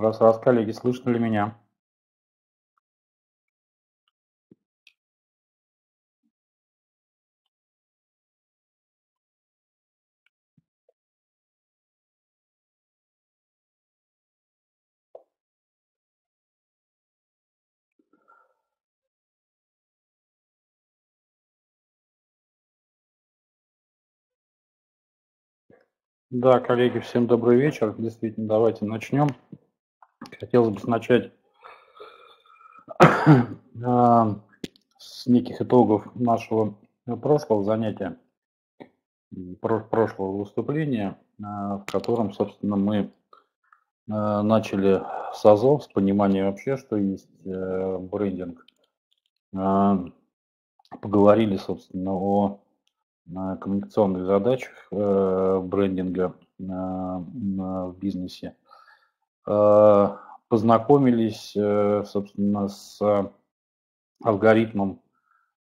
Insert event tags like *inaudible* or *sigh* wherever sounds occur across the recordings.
Раз, раз, коллеги, слышно ли меня? Да, коллеги, всем добрый вечер. Действительно, давайте начнем. Хотелось бы начать *coughs* а, с неких итогов нашего прошлого занятия, прошлого выступления, а, в котором, собственно, мы а, начали с АЗОВ, с понимания вообще, что есть э, брендинг. Поговорили, собственно, о коммуникационных задачах э, брендинга в бизнесе. Э, познакомились, э, собственно, с алгоритмом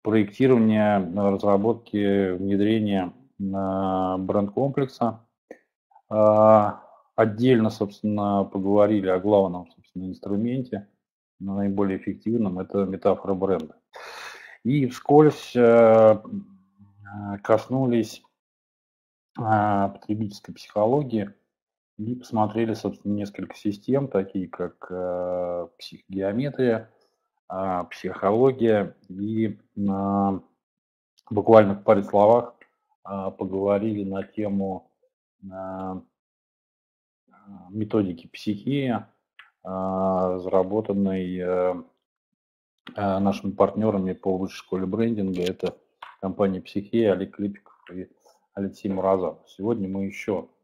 проектирования, разработки, внедрения бренд-комплекса. Отдельно, собственно, поговорили о главном, собственно, инструменте, наиболее эффективном, это метафора бренда. И вскользь Э, коснулись потребительской психологии и посмотрели, собственно, несколько систем, такие как э, психогеометрия, а, психология и буквально в паре словах а, поговорили на тему методики психии, разработанной э, нашими партнерами по высшей школе брендинга. Это компании «Психея», Олег Клипиков и Алексей Муразов. Сегодня мы еще, э,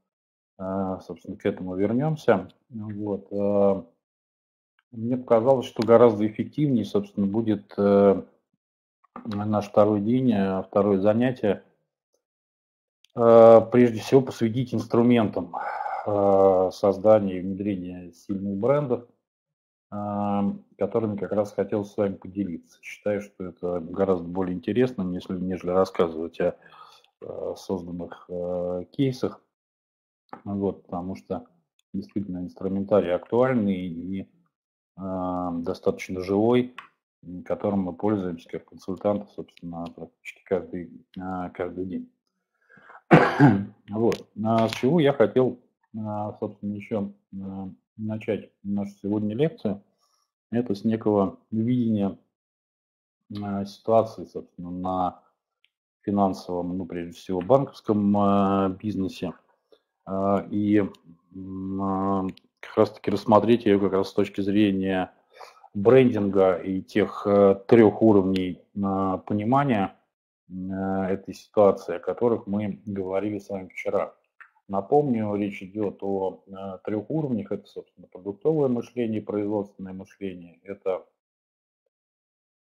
собственно, к этому вернемся. Вот. Э, мне показалось, что гораздо эффективнее, собственно, будет э, наш второй день, второе занятие, прежде всего посвятить инструментам создания и внедрения сильных брендов, которыми как раз хотел с вами поделиться. Считаю, что это гораздо более интересно, нежели, рассказывать о э, созданных э, кейсах, вот, потому что действительно инструментарий актуальный и э, достаточно живой, которым мы пользуемся как консультанты, собственно, практически каждый, каждый день. *coughs* Вот. А с чего я хотел, собственно, еще начать нашу сегодня лекцию, это с некого видения э, ситуации, собственно, на финансовом, ну, прежде всего, банковском э, бизнесе. Э, и как раз-таки рассмотреть ее как раз с точки зрения брендинга и тех трех уровней понимания этой ситуации, о которых мы говорили с вами вчера. Напомню, речь идет о э, трех уровнях. Это, собственно, продуктовое мышление, производственное мышление, это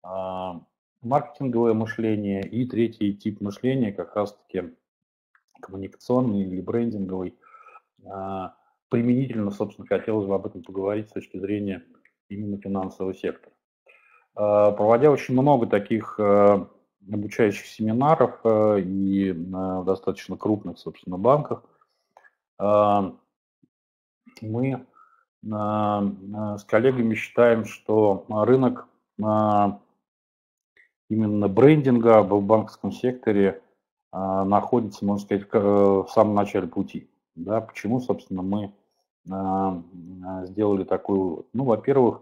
а, маркетинговое мышление и третий тип мышления как раз-таки коммуникационный или брендинговый. А, применительно, собственно, хотелось бы об этом поговорить с точки зрения именно финансового сектора. А, проводя очень много таких э, обучающих семинаров и достаточно крупных, собственно, банках, а, мы а, а, с коллегами считаем, что рынок именно брендинга в банковском секторе находится, можно сказать, в самом начале пути. Да, почему, собственно, мы сделали такой вывод? Ну, во-первых,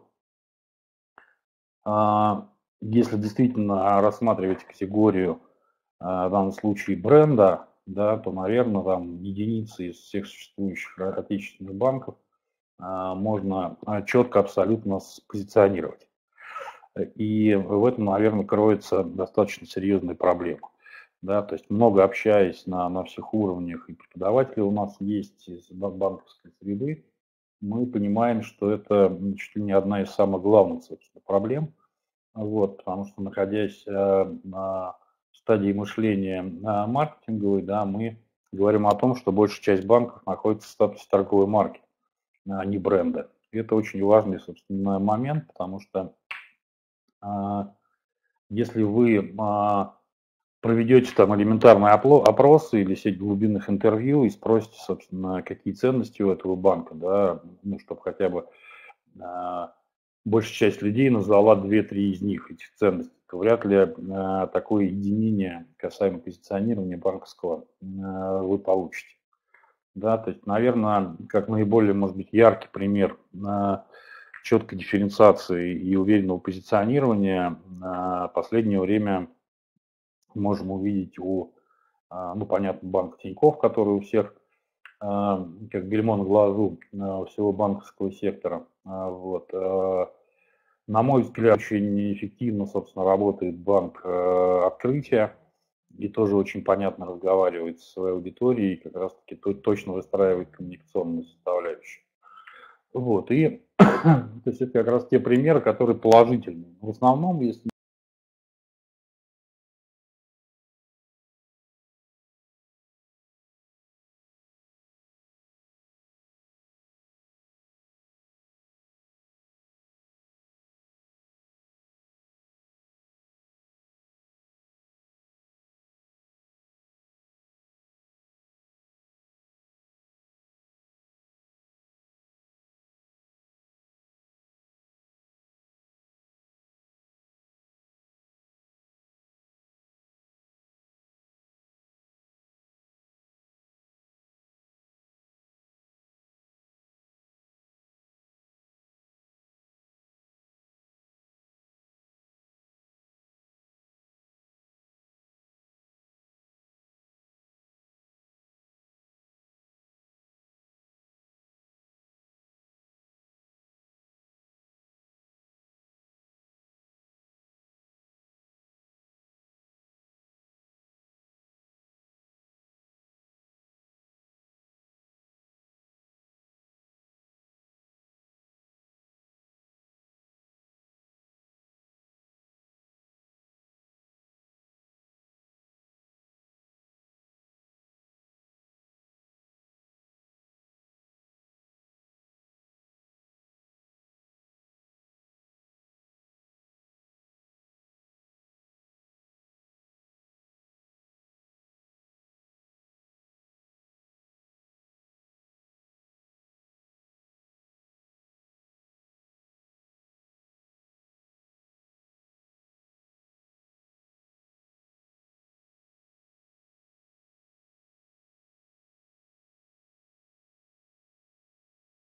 если действительно рассматривать категорию, в данном случае бренда, да, то, наверное, там единицы из всех существующих отечественных банков а, можно а, четко абсолютно спозиционировать. И в этом, наверное, кроется достаточно серьезная проблема. Да, то есть много общаясь на, на всех уровнях, и преподаватели у нас есть из банковской среды, мы понимаем, что это чуть ли не одна из самых главных, собственно, проблем. Вот, потому что находясь э, на стадии мышления маркетинговой, да, мы говорим о том, что большая часть банков находится в статусе торговой марки, а не бренда. И это очень важный, собственно, момент, потому что а, если вы а, проведете там элементарный опрос или сеть глубинных интервью и спросите, собственно, какие ценности у этого банка, да, ну, чтобы хотя бы большая часть людей назвала 2-3 из них, этих ценностей, то вряд ли такое единение касаемо позиционирования банковского вы получите. Да, то есть, наверное, как наиболее, может быть, яркий пример четкой дифференциации и уверенного позиционирования в последнее время можем увидеть у, а, ну, понятно, банка Тиньков, который у всех а, как бельмо на глазу а, всего банковского сектора. Вот. На мой взгляд, очень эффективно, собственно, работает банк открытия и тоже очень понятно разговаривает со своей аудиторией, как раз-таки точно выстраивает коммуникационную составляющую. Вот, и *clears throat* то есть это как раз те примеры, которые положительные. В основном, если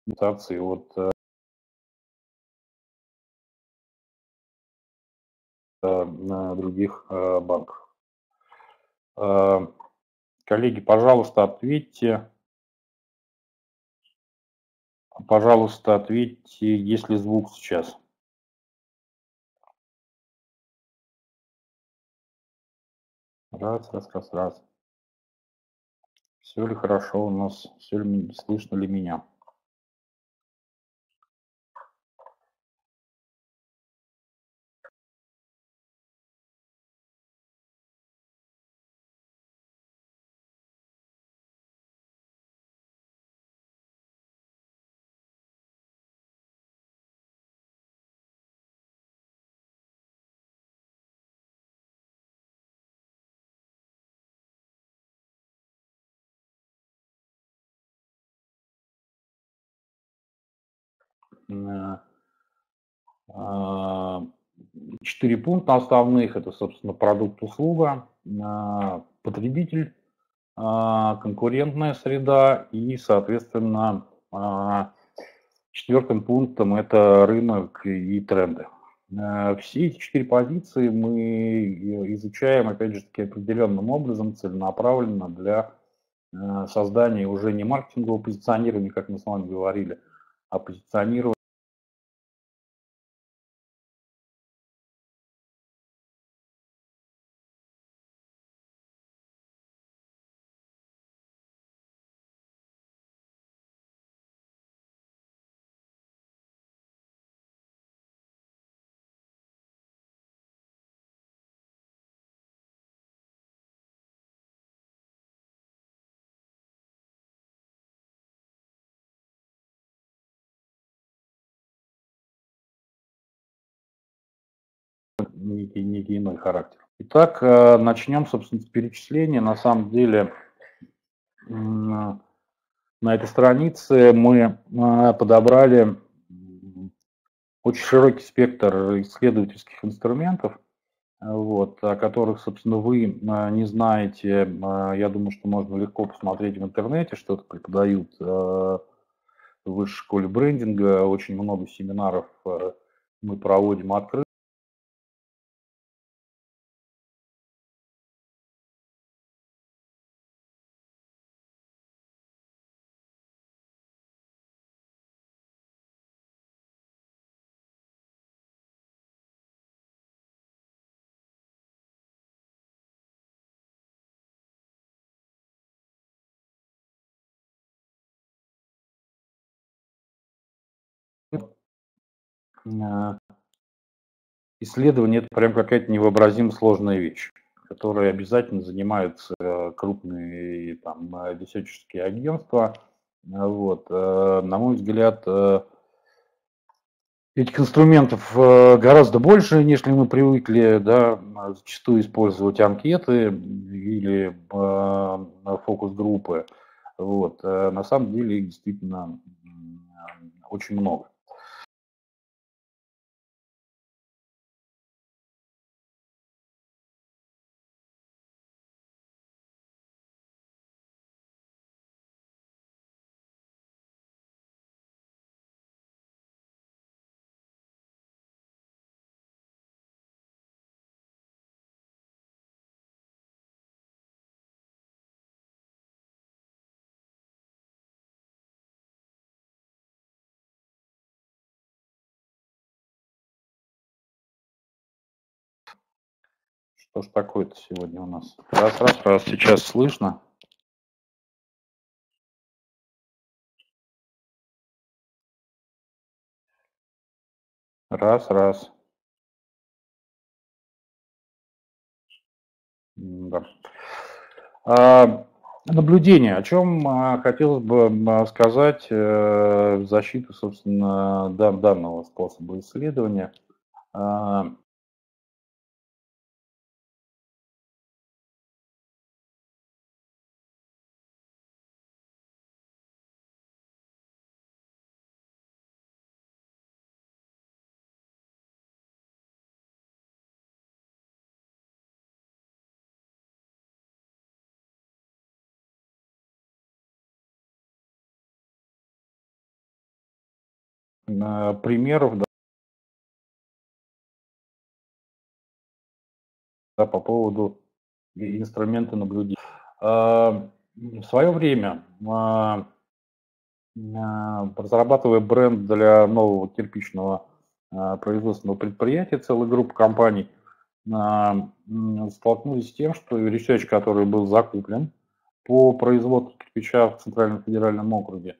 мутации от э, других э, банках. Э, коллеги, пожалуйста, ответьте. Пожалуйста, ответьте, есть ли звук сейчас. Раз, раз, раз, раз. Все ли хорошо у нас, все ли слышно ли меня? Четыре пункта основных. Это, собственно, продукт, услуга, а, потребитель, а, конкурентная среда и, соответственно, четвертым пунктом это рынок и тренды. Все эти четыре позиции мы изучаем, опять же таки, определенным образом, целенаправленно для создания уже не маркетингового позиционирования, как мы с вами говорили, а позиционирования некий, некий иной характер. Итак, э, начнем, собственно, с перечисления. На самом деле, на этой странице мы э, подобрали очень широкий спектр исследовательских инструментов, вот, о которых, собственно, вы не знаете. Я думаю, что можно легко посмотреть в интернете, что-то преподают в высшей школе брендинга, очень много семинаров мы проводим открыто. Исследование это прям какая-то невообразимо сложная вещь, которой обязательно занимаются крупные там диссечерские агентства. Вот. Э, на мой взгляд, э, этих инструментов гораздо больше, нежели мы привыкли, да, зачастую использовать анкеты или фокус-группы. Вот. На самом деле их действительно очень много. Что ж такое-то сегодня у нас? Раз, раз, раз, сейчас слышно. Раз, раз. Да. А, наблюдение. О чем а, хотелось бы а, сказать а, в защиту, собственно, дан, данного способа исследования. Примеров да, да, по поводу инструмента наблюдения. А, в свое время, а, а, разрабатывая бренд для нового кирпичного производственного предприятия, целая группа компаний, столкнулись с тем, что research, который был закуплен по производству кирпича в Центральном федеральном округе,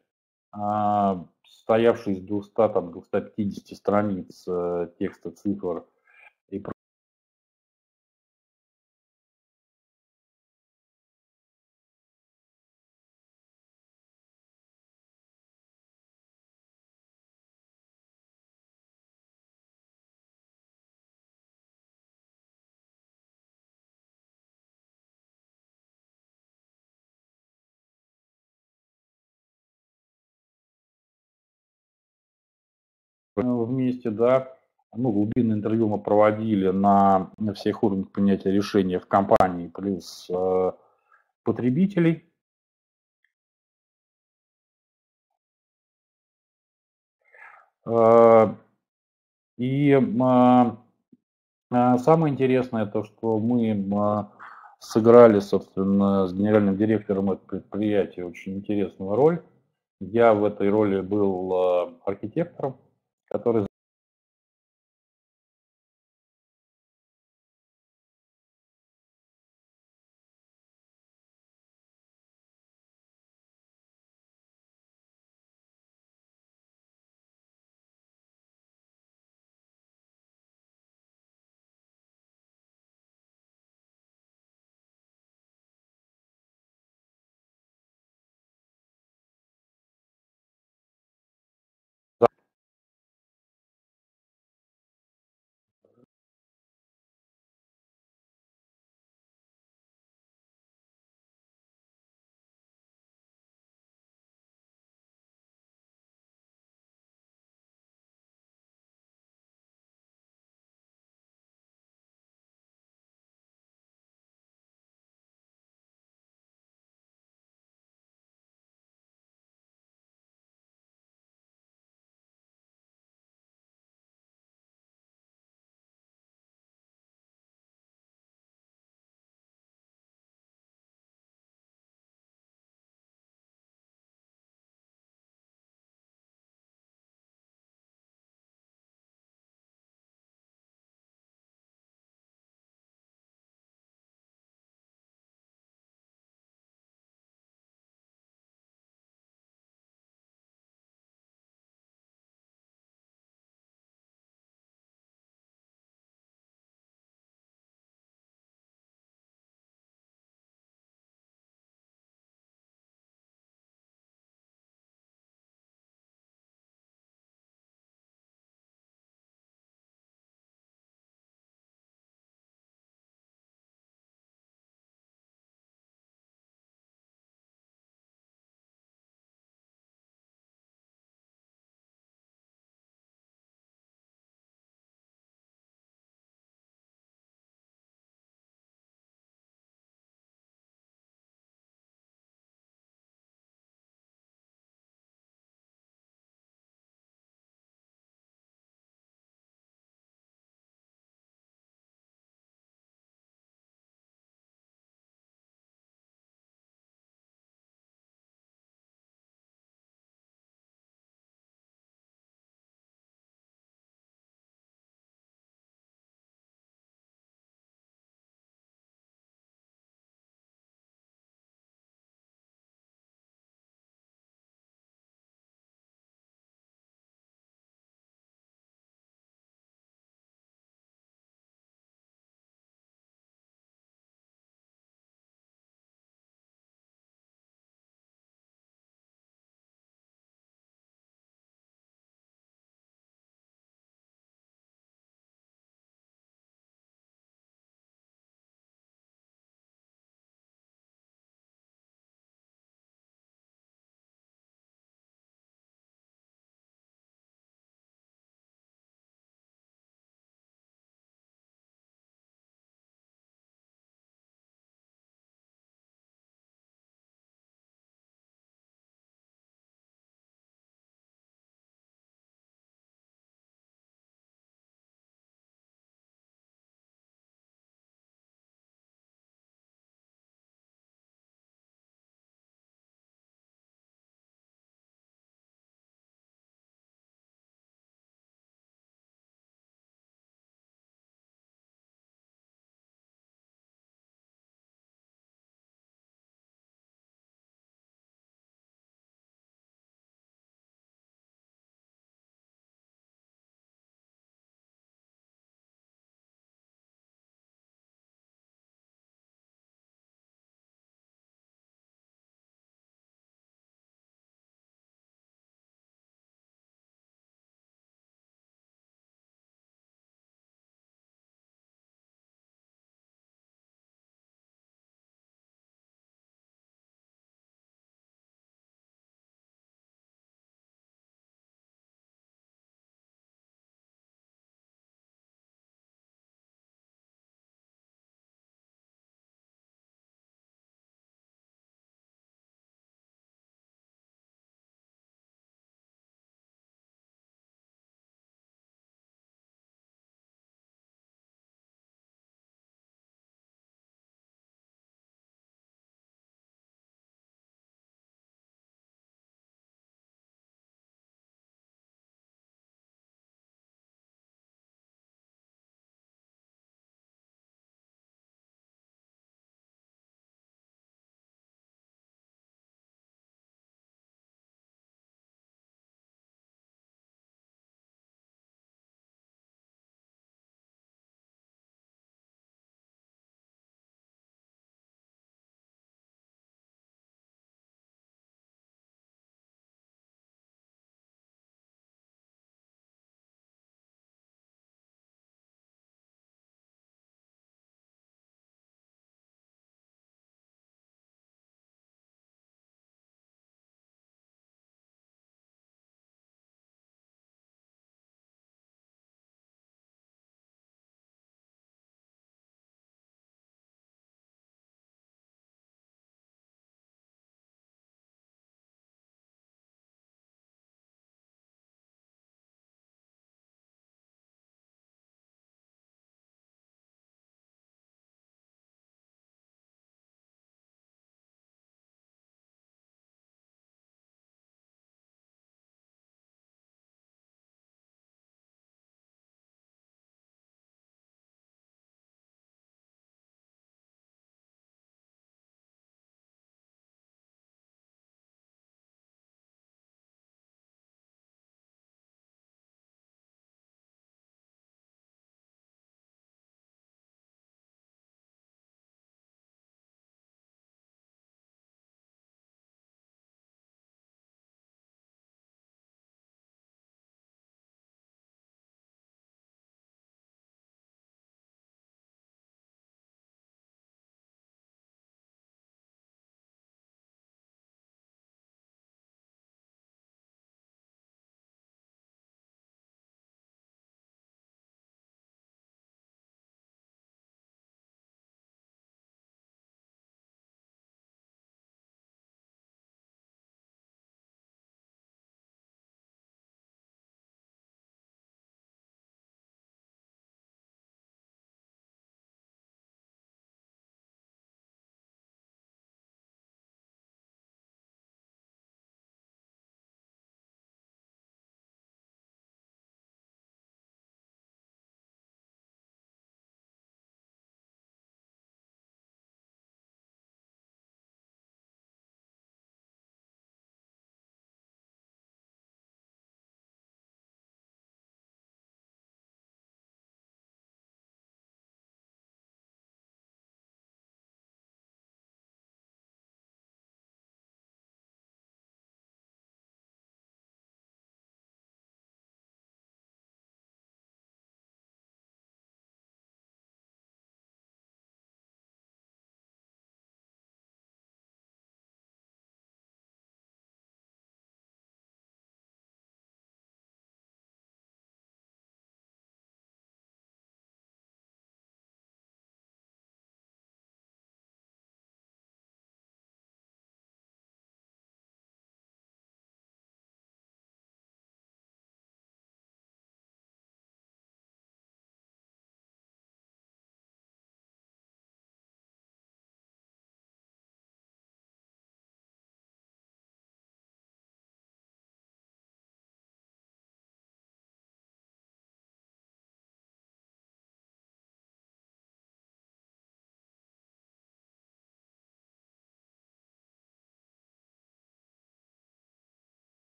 состоявший из 200, там, 250 страниц э, текста, цифр вместе, да, ну, глубинное интервью мы проводили на, на всех уровнях принятия решения в компании, плюс э, потребителей. Э, и э, э, самое интересное то, что мы э, сыграли, собственно, с генеральным директором этого предприятия очень интересную роль. Я в этой роли был э, архитектором, который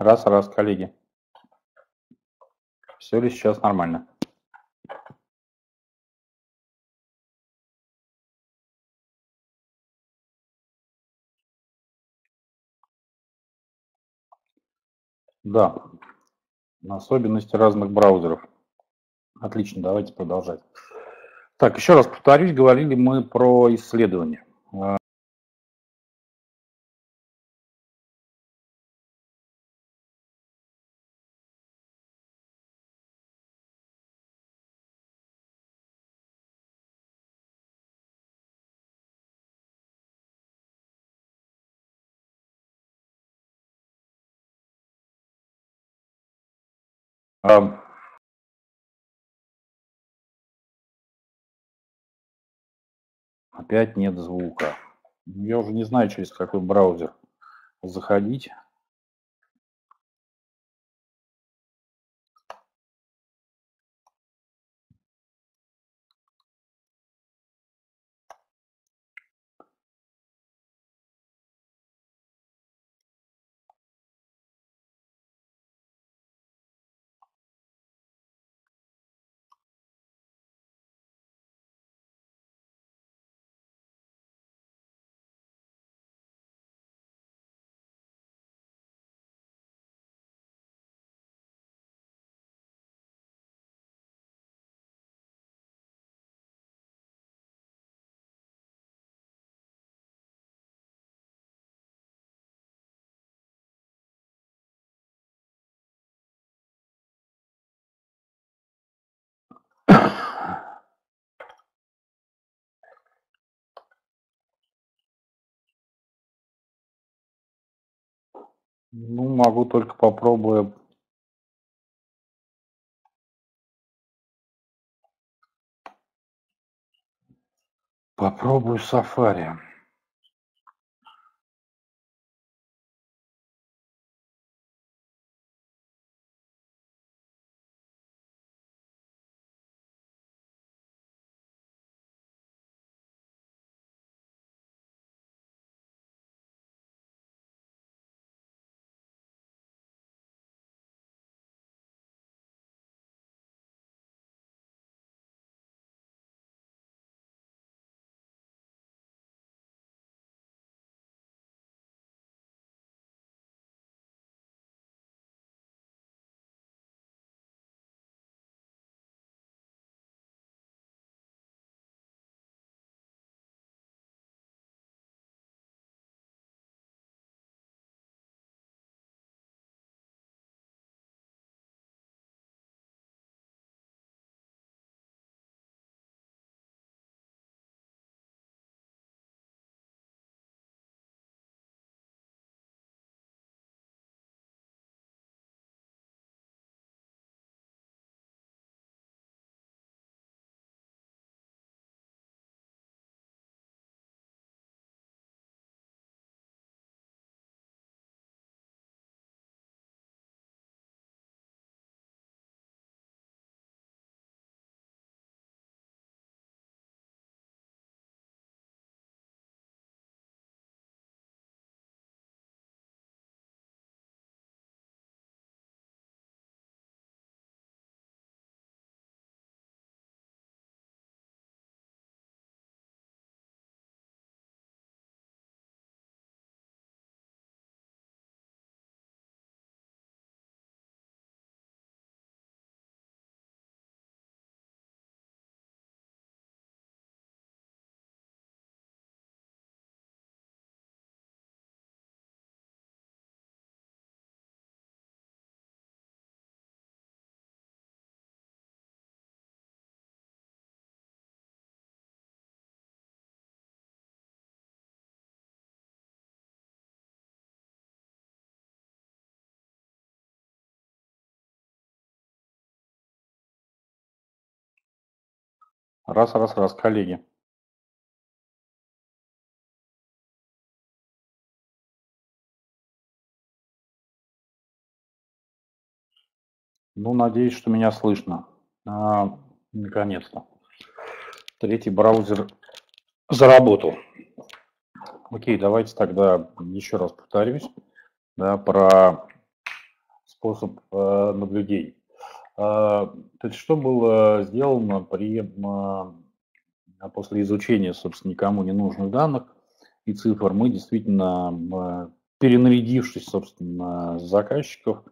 Раз, раз, коллеги. Все ли сейчас нормально? Да, особенности разных браузеров. Отлично, давайте продолжать. Так, еще раз повторюсь, говорили мы про исследования. Опять нет звука. Я уже не знаю, через какой браузер заходить. Ну, могу только попробую. Попробую Safari. Раз, раз, раз, коллеги. Ну, надеюсь, что меня слышно. А, Наконец-то. Третий браузер заработал. Окей, давайте тогда еще раз повторюсь да, про способ наблюдения. То есть что было сделано при, после изучения, собственно, никому не нужных данных и цифр, мы действительно, перенарядившись, собственно, заказчиков,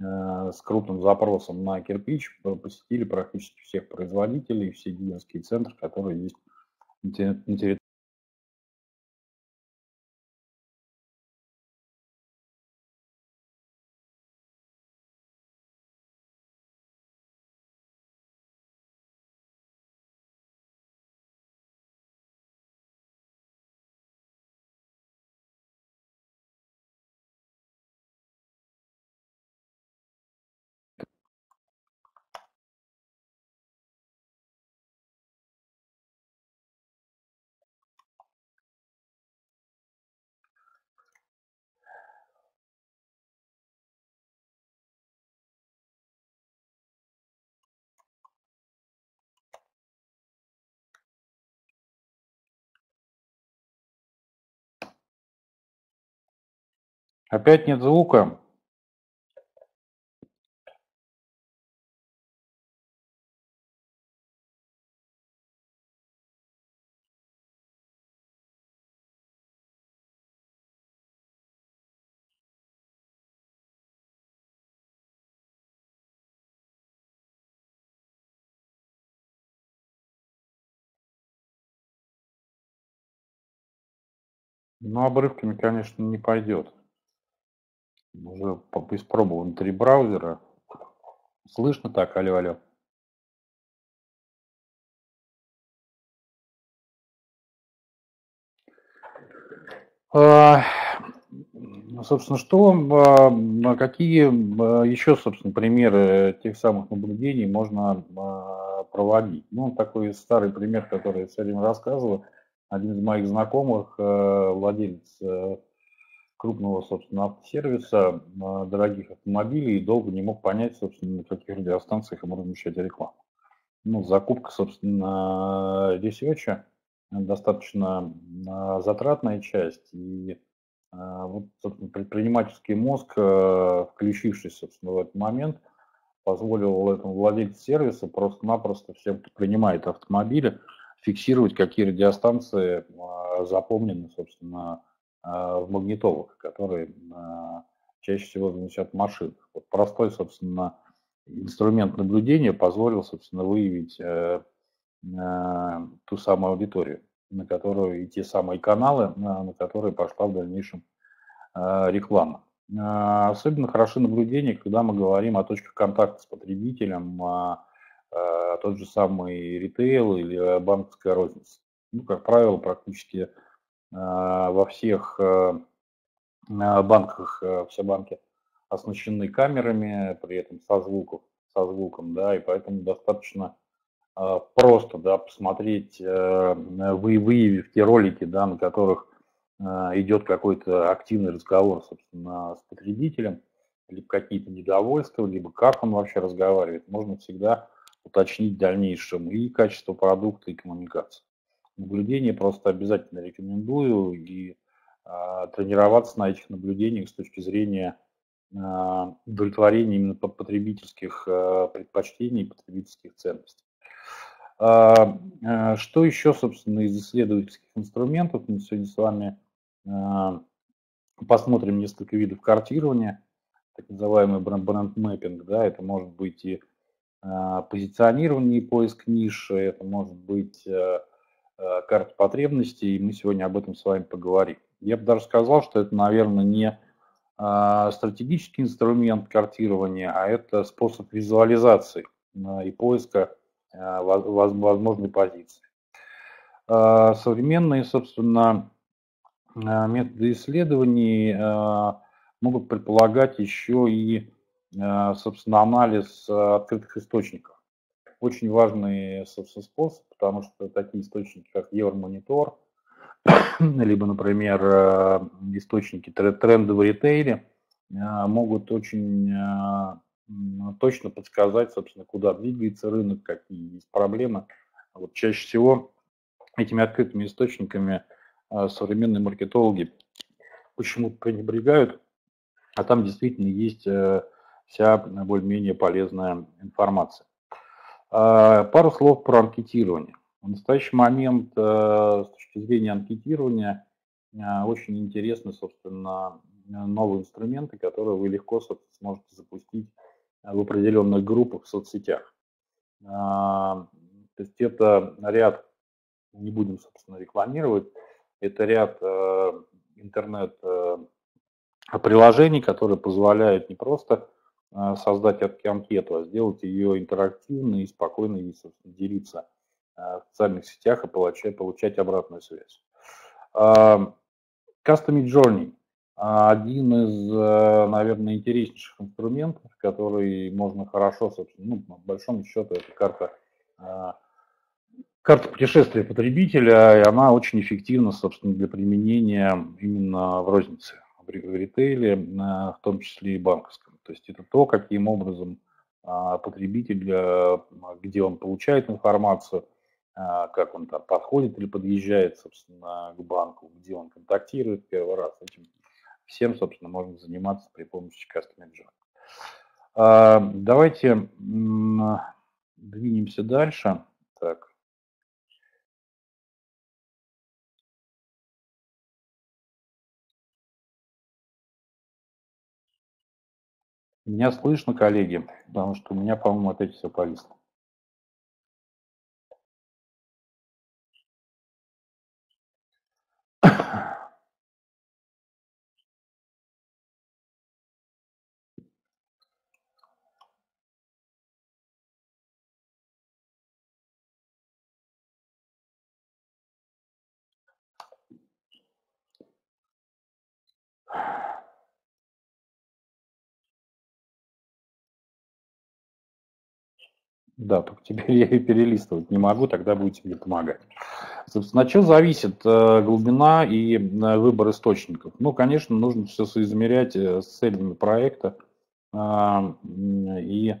с крупным запросом на кирпич, посетили практически всех производителей, все дилерские центры, которые есть на территории Опять нет звука. Но обрывками, конечно, не пойдет. Уже испробовал внутри браузера. Слышно так, алло, алло. А, собственно, что, а, какие а, еще, собственно, примеры тех самых наблюдений можно проводить? Ну, такой старый пример, который я все время рассказываю. Один из моих знакомых, владелец крупного, собственно, автосервиса дорогих автомобилей и долго не мог понять, собственно, на каких радиостанциях ему размещать рекламу. Ну, закупка, собственно, research а достаточно а, затратная часть, и а, вот, собственно, предпринимательский мозг, а, включившись, собственно, в этот момент, позволил этому владельцу сервиса просто-напросто всем, кто принимает автомобили, фиксировать, какие радиостанции запомнены, собственно, а, в магнитолах, которые а, чаще всего замечают в. Вот простой, собственно, инструмент наблюдения позволил, собственно, выявить э, э, ту самую аудиторию, на которую и те самые каналы, на которые пошла в дальнейшем реклама. Особенно хороши наблюдения, когда мы говорим о точках контакта с потребителем, тот же самый ритейл или банковская розница. Ну, как правило, практически во всех э, банках, э, все банки оснащены камерами, при этом со, звуком, со звуком, да, и поэтому достаточно просто, да, посмотреть, вы, выявив те ролики, да, на которых идет какой-то активный разговор, собственно, с потребителем, либо какие-то недовольства, либо как он вообще разговаривает, можно всегда уточнить в дальнейшем и качество продукта, и коммуникацию наблюдения просто обязательно рекомендую. И а, тренироваться на этих наблюдениях с точки зрения а, удовлетворения именно потребительских а, предпочтений, потребительских ценностей. А, что еще, собственно, из исследовательских инструментов? Мы сегодня с вами посмотрим несколько видов картирования, так называемый бренд-мэппинг, да, это может быть и позиционирование и поиск ниши, это может быть Э, карт потребностей, и мы сегодня об этом с вами поговорим. Я бы даже сказал, что это, наверное, не а, стратегический инструмент картирования, а это способ визуализации и поиска э, возможной позиции. Современные, собственно, э, методы исследований могут предполагать еще и, собственно, анализ открытых источников очень важный способ, потому что такие источники, как Евромонитор, *coughs* либо, например, э, источники тренды в ритейле, э, могут очень э, точно подсказать, собственно, куда двигается рынок, какие есть проблемы. Вот чаще всего этими открытыми источниками современные маркетологи почему-то пренебрегают, а там действительно есть вся более-менее полезная информация. А, пару слов про анкетирование. В настоящий момент с точки зрения анкетирования очень интересны, собственно, новые инструменты, которые вы легко сможете запустить в определенных группах в соцсетях. То есть это ряд, не будем, собственно, рекламировать, это ряд интернет-приложений, которые позволяют не просто Э, создать анкету, а сделать ее интерактивной и спокойной, и, делиться э, в социальных сетях и получать, получать обратную связь. Custom Journey – один из, э, наверное, интереснейших инструментов, который можно хорошо, собственно, ну, по большому счету, это карта, карта путешествия потребителя, и она очень эффективна, собственно, для применения именно в рознице, в ритейле, в том числе и банковском. То есть это то, каким образом а, потребитель, э, где он получает информацию, а, как он там подходит или подъезжает, собственно, к банку, где он контактирует первый раз. Этим всем, собственно, можно заниматься при помощи Custom Engine. А, давайте двинемся дальше. Так. Меня слышно, коллеги, потому что у меня, по-моему, опять все повисло. Да, только теперь я ее перелистывать не могу, тогда будете мне помогать. Собственно, чего зависит э, глубина и э, выбор источников? Ну, конечно, нужно все соизмерять э, с целями проекта и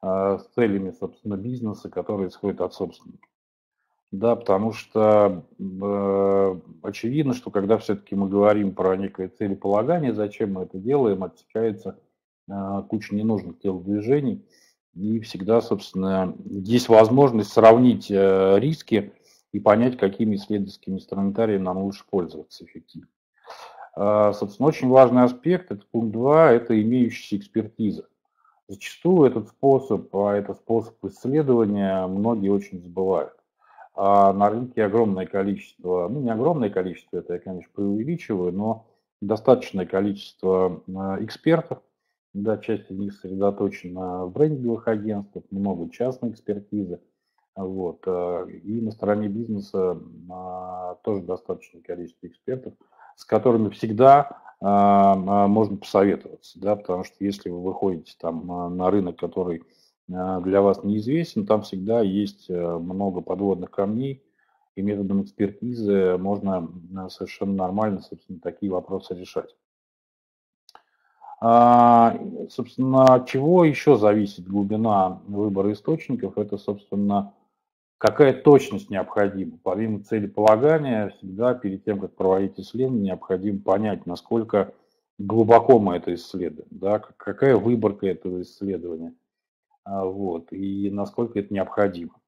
с целями, собственно, бизнеса, которые исходят от собственника. Да, потому что очевидно, что когда все-таки мы говорим про некое целеполагание, зачем мы это делаем, отсекается э, куча ненужных телодвижений, и всегда, собственно, есть возможность сравнить э, риски и понять, какими исследовательскими инструментариями нам лучше пользоваться эффективно. А, собственно, очень важный аспект, это пункт 2, это имеющаяся экспертиза. Зачастую этот способ, а это способ исследования, многие очень забывают. А на рынке огромное количество, ну не огромное количество, это я, конечно, преувеличиваю, но достаточное количество э, экспертов, да, часть из них сосредоточена в брендинговых агентствах, много частной экспертизы. Вот. Э, и на стороне бизнеса а, тоже достаточное количество экспертов, с которыми всегда а, а, можно посоветоваться, да, потому что если вы выходите там на рынок, который для вас неизвестен, там всегда есть много подводных камней, и методом экспертизы можно совершенно нормально, собственно, такие вопросы решать. А, собственно, от чего еще зависит глубина выбора источников? Это, собственно, какая точность необходима. Помимо целеполагания, всегда перед тем, как проводить исследование, необходимо понять, насколько глубоко мы это исследуем, да, какая выборка этого исследования, а, вот, и насколько это необходимо.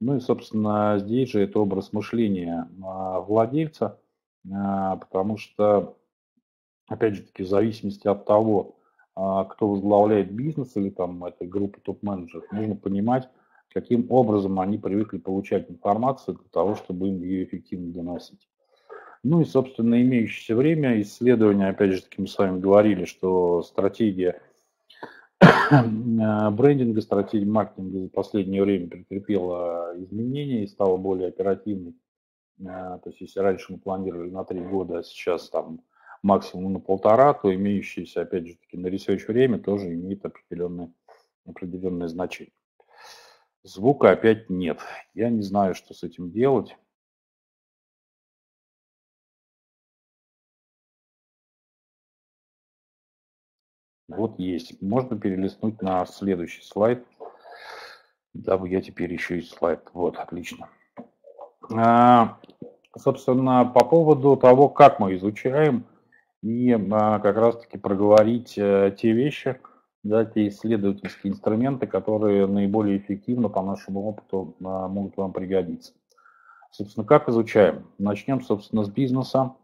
Ну и, собственно, здесь же это образ мышления а, владельца, потому что опять же таки, в зависимости от того, а, кто возглавляет бизнес или там этой группы топ-менеджеров, нужно понимать, каким образом они привыкли получать информацию для того, чтобы им ее эффективно доносить. Ну и, собственно, имеющееся время исследования, опять же таки, мы с вами говорили, что стратегия брендинга, стратегия маркетинга за последнее время претерпела изменения и стала более оперативной. А, то есть, если раньше мы планировали на три года, а сейчас там максимум на полтора, то имеющееся, опять же таки, на research время тоже имеет определенное, определенное значение. Звука опять нет. Я не знаю, что с этим делать. Вот есть. Можно перелистнуть на следующий слайд, дабы я теперь еще и слайд. Вот, отлично. А, собственно, по поводу того, как мы изучаем, и а, как раз-таки проговорить э, те вещи, да, те исследовательские инструменты, которые наиболее эффективно по нашему опыту а, могут вам пригодиться. Собственно, как изучаем? Начнем, собственно, с бизнеса.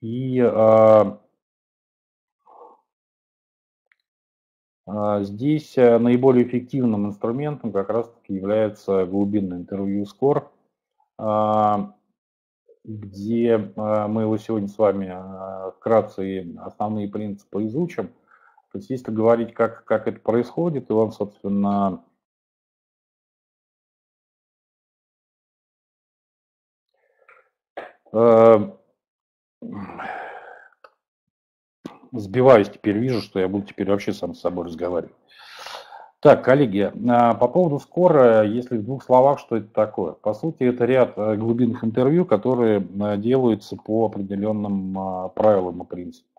И а, а, здесь э, наиболее эффективным инструментом как раз-таки является глубинный интервью скор, а, где мы его сегодня с вами вкратце основные принципы изучим. То есть если говорить, как, как это происходит, то он, собственно, Э, сбиваюсь теперь, вижу, что я буду теперь вообще сам с собой разговаривать. Так, коллеги, а, по поводу скоро, если в двух словах, что это такое? По сути, это ряд э, глубинных интервью, которые э, делаются по определенным а, правилам и принципам.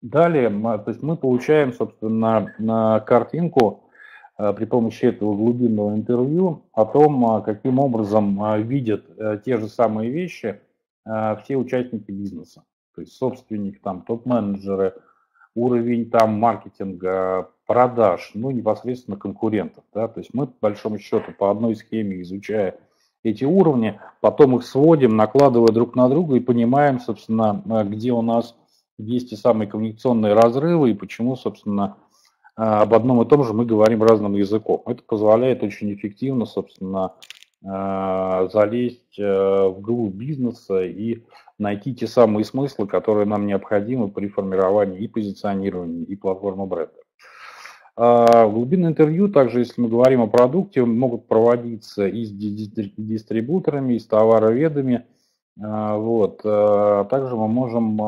Далее, то есть мы получаем, собственно, картинку Э, при помощи этого глубинного интервью о том, а, каким образом а, видят те же самые вещи все участники бизнеса. То есть собственник, там, топ-менеджеры, уровень там маркетинга, продаж, ну, непосредственно конкурентов. Да? То есть мы, по большому счету, по одной схеме, изучая эти уровни, потом их сводим, накладывая друг на друга и понимаем, собственно, где у нас есть те самые коммуникационные разрывы и почему, собственно, а, об одном и том же мы говорим разным языком. Это позволяет очень эффективно, собственно, а, залезть в глубь бизнеса и найти те самые смыслы, которые нам необходимы при формировании и позиционировании, и платформы бренда. А, глубинное интервью, также если мы говорим о продукте, могут проводиться и с дистрибуторами, и с товароведами. Вот. Также мы можем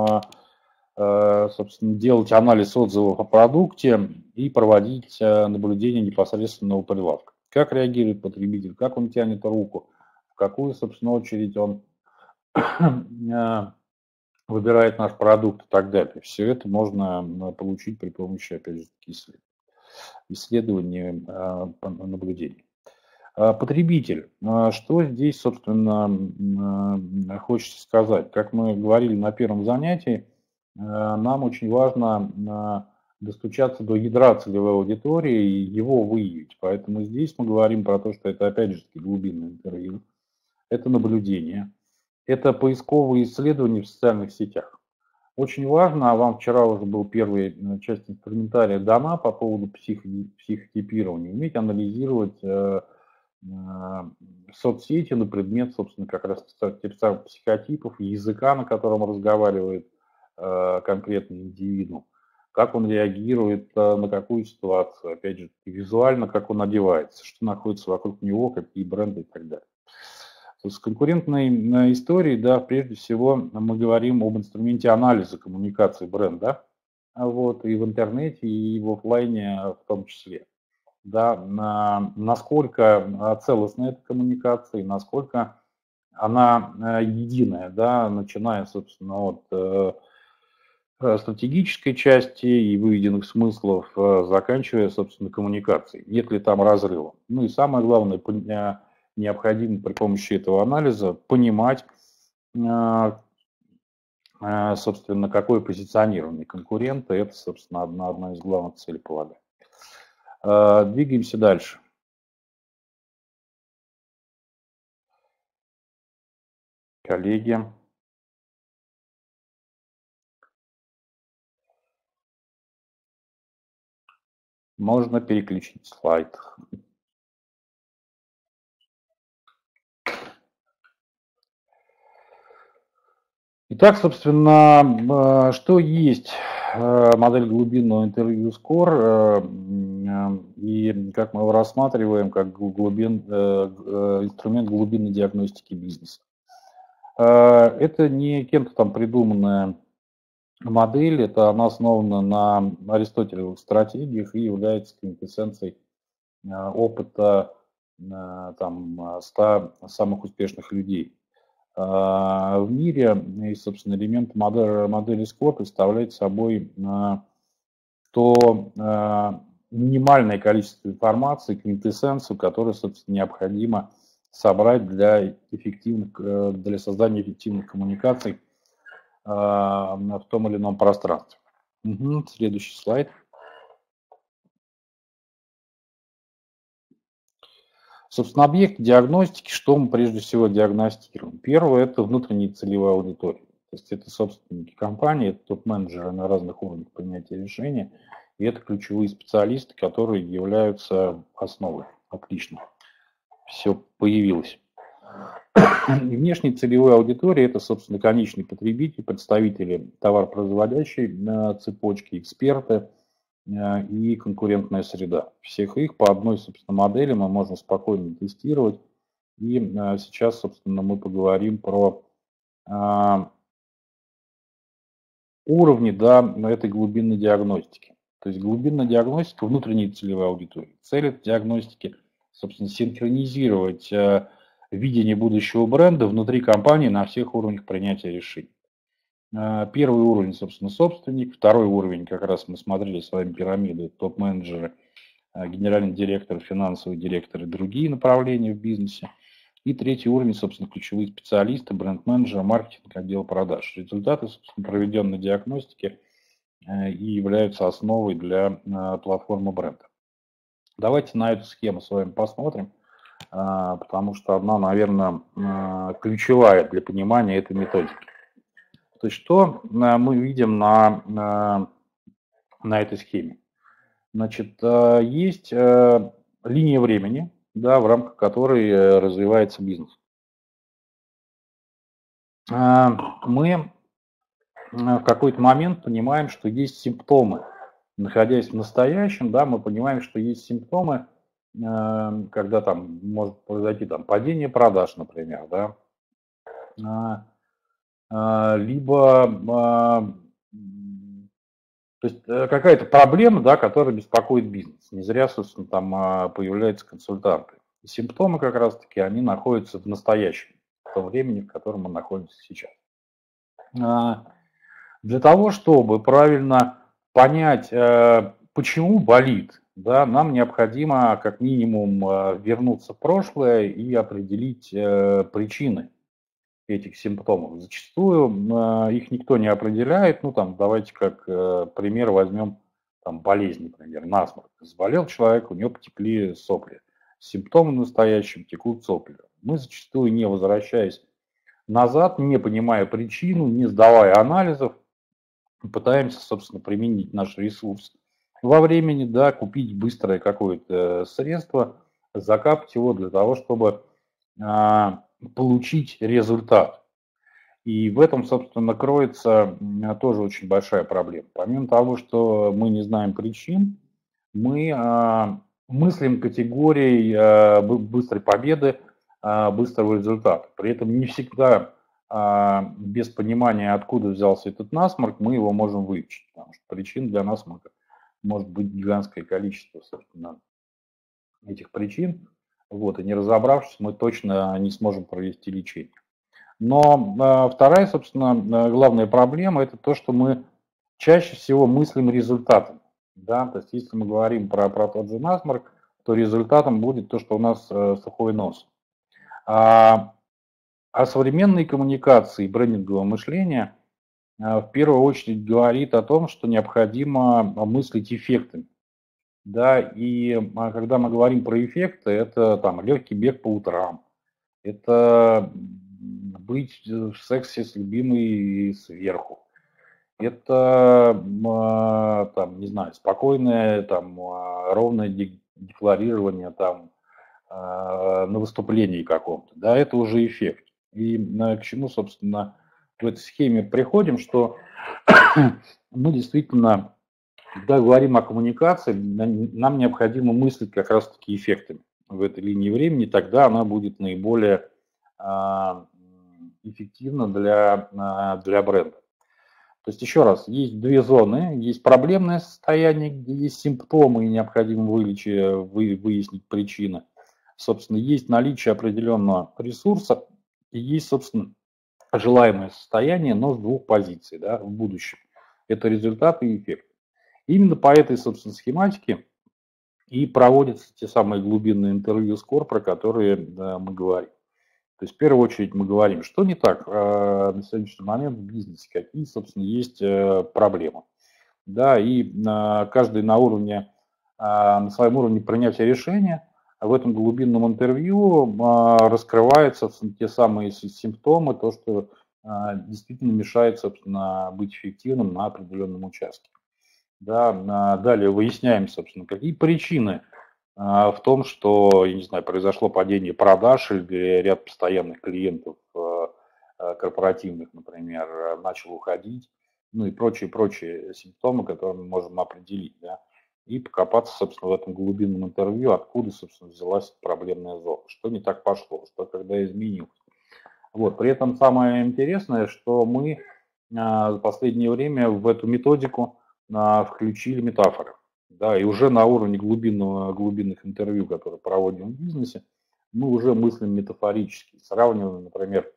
собственно, делать анализ отзывов о продукте и проводить наблюдение непосредственно у прилавка. Как реагирует потребитель, как он тянет руку, в какую, собственно, очередь он *coughs* выбирает наш продукт и так далее. Все это можно получить при помощи, опять же, исследований, наблюдений. Потребитель. Что здесь, собственно, хочется сказать? Как мы говорили на первом занятии, Э, нам очень важно э, достучаться до ядра целевой аудитории и его выявить. Поэтому здесь мы говорим про то, что это опять же глубинное интервью, это наблюдение, это поисковые исследования в социальных сетях. Очень важно, а вам вчера уже был первый э, часть инструментария дана по поводу псих, психотипирования, уметь анализировать э, э, соцсети на предмет, собственно, как раз психотипов, языка, на котором разговаривает Э, конкретный индивидуум, как он реагирует э, на какую ситуацию, опять же, визуально, как он одевается, что находится вокруг него, какие бренды и так далее. С конкурентной э, историей, да, прежде всего мы говорим об инструменте анализа коммуникации бренда, вот, и в интернете, и в офлайне в том числе. Да, на, насколько целостна эта коммуникация, насколько она единая, да, начиная, собственно, от Э, стратегической части и выведенных смыслов, э, заканчивая, собственно, коммуникацией. Нет ли там разрыва? Ну и самое главное, э, необходимо при помощи этого анализа понимать, собственно, какое позиционирование конкурента. Это, собственно, одна, одна из главных целей, полагаю. Двигаемся дальше. Коллеги. Можно переключить слайд. Итак, собственно, э, что есть э, модель глубинного интервью Score э, и как мы его рассматриваем как глубин, инструмент глубинной диагностики бизнеса. Это не кем-то там придуманная модель, это она основана на аристотелевых стратегиях и является квинтэссенцией опыта там, 100 самых успешных людей. А, в мире, и, собственно, элемент модели, модели SCORE представляет собой э, то минимальное количество информации, квинтэссенцию, которую, собственно, необходимо собрать для, эффективных, для создания эффективных коммуникаций а, в том или ином пространстве. Угу, следующий слайд. Собственно, объект диагностики, что мы прежде всего диагностируем? Первое – это внутренняя целевая аудитория. То есть это собственники компании, это топ-менеджеры на разных уровнях принятия решения, и это ключевые специалисты, которые являются основой. Отлично. Все появилось. И внешней целевой аудитории – это, собственно, конечный потребитель, представители товаропроизводящей э, цепочки, эксперты – и конкурентная среда. Всех их по одной, собственно, модели мы можем спокойно тестировать. И э, сейчас, собственно, мы поговорим про а, уровни да, этой глубинной диагностики. То есть глубинная диагностика внутренней целевой аудитории. Цель этой диагностики, собственно, синхронизировать э, видение будущего бренда внутри компании на всех уровнях принятия решений. А, первый уровень, собственно, собственник. Второй уровень, как раз мы смотрели с вами пирамиды, топ-менеджеры, а, генеральный директор, финансовый директор и другие направления в бизнесе. И третий уровень, собственно, ключевые специалисты, бренд-менеджеры, маркетинг, отдел продаж. Результаты, собственно, проведенной диагностики э, и являются основой для а, платформы бренда. Давайте на эту схему с вами посмотрим, потому что она, наверное, ключевая для понимания этой методики. То есть что э, мы видим на, на, на этой схеме? Значит, э, есть э, линия времени, да, в рамках которой развивается бизнес. Мы в какой-то момент понимаем, что есть симптомы. Находясь в настоящем, да, мы понимаем, что есть симптомы, когда там может произойти там, падение продаж, например, да, либо а, то есть э, какая-то проблема, да, которая беспокоит бизнес. Не зря, собственно, там а, появляются консультанты. И симптомы как раз-таки, они находятся в настоящем, в том времени, в котором мы находимся сейчас. Для того, чтобы правильно понять, э, почему болит, да, нам необходимо как минимум э, вернуться в прошлое и определить причины этих симптомов. Зачастую э, их никто не определяет. Ну, там, давайте как э, пример возьмем там, болезнь, например, насморк. Заболел человек, у него потекли сопли. Симптомы настоящим текут сопли. Мы зачастую, не возвращаясь назад, не понимая причину, не сдавая анализов, пытаемся, собственно, применить наш ресурс во времени, да, купить быстрое какое-то средство, закапать его для того, чтобы а, получить результат. И в этом, собственно, кроется тоже очень большая проблема. Помимо того, что мы не знаем причин, мы а, мыслим категорией а, быстрой победы, а, быстрого результата. При этом не всегда без понимания, откуда взялся этот насморк, мы его можем выучить. Потому что причин для насморка может быть гигантское количество, собственно, этих причин. Вот, и не разобравшись, мы точно не сможем провести лечение. Но э, вторая, собственно, главная проблема – это то, что мы чаще всего мыслим результатом. Да? То есть если мы говорим про, про тот же насморк, то результатом будет то, что у нас э, сухой нос. А, а современные коммуникации и брендинговое мышление э, в первую очередь говорит о том, что необходимо мыслить эффектами да, и а, когда мы говорим про эффекты, это там легкий бег по утрам, это быть в сексе с любимой сверху, это, а, там, не знаю, спокойное, там, а, ровное декларирование там на выступлении каком-то, да, это уже эффект. И к чему, собственно, в этой схеме приходим, что *clears throat* мы действительно когда говорим о коммуникации, нам необходимо мыслить как раз-таки эффектами в этой линии времени, тогда она будет наиболее а, эффективна для, а, для бренда. То есть еще раз, есть две зоны, есть проблемное состояние, где есть симптомы и необходимо вылечить, вы, выяснить причины. Собственно, есть наличие определенного ресурса и есть, собственно, желаемое состояние, но с двух позиций да, в будущем. Это результат и эффект. Именно по этой, собственно, схематике и проводятся те самые глубинные интервью скор, про которые да, мы говорим. То есть в первую очередь мы говорим, что не так э, на сегодняшний момент в бизнесе, какие, собственно, есть э, проблемы. да, и каждый на уровне, на своем уровне принятия решения в этом глубинном интервью раскрываются те самые симптомы, то, что действительно мешает, собственно, быть эффективным на определенном участке. Да, далее выясняем, собственно, какие причины в том, что, я не знаю, произошло падение продаж или ряд постоянных клиентов Э, корпоративных, например, начал уходить, ну и прочие-прочие симптомы, которые мы можем определить, да, и покопаться, собственно, в этом глубинном интервью, откуда, собственно, взялась проблемная зона, что не так пошло, что когда изменилось. Вот, при этом самое интересное, что мы а, в последнее время в эту методику а, включили метафоры. Да, и уже на уровне глубинного, глубинных интервью, которые проводим в бизнесе, мы уже мыслим метафорически. Сравниваем, например,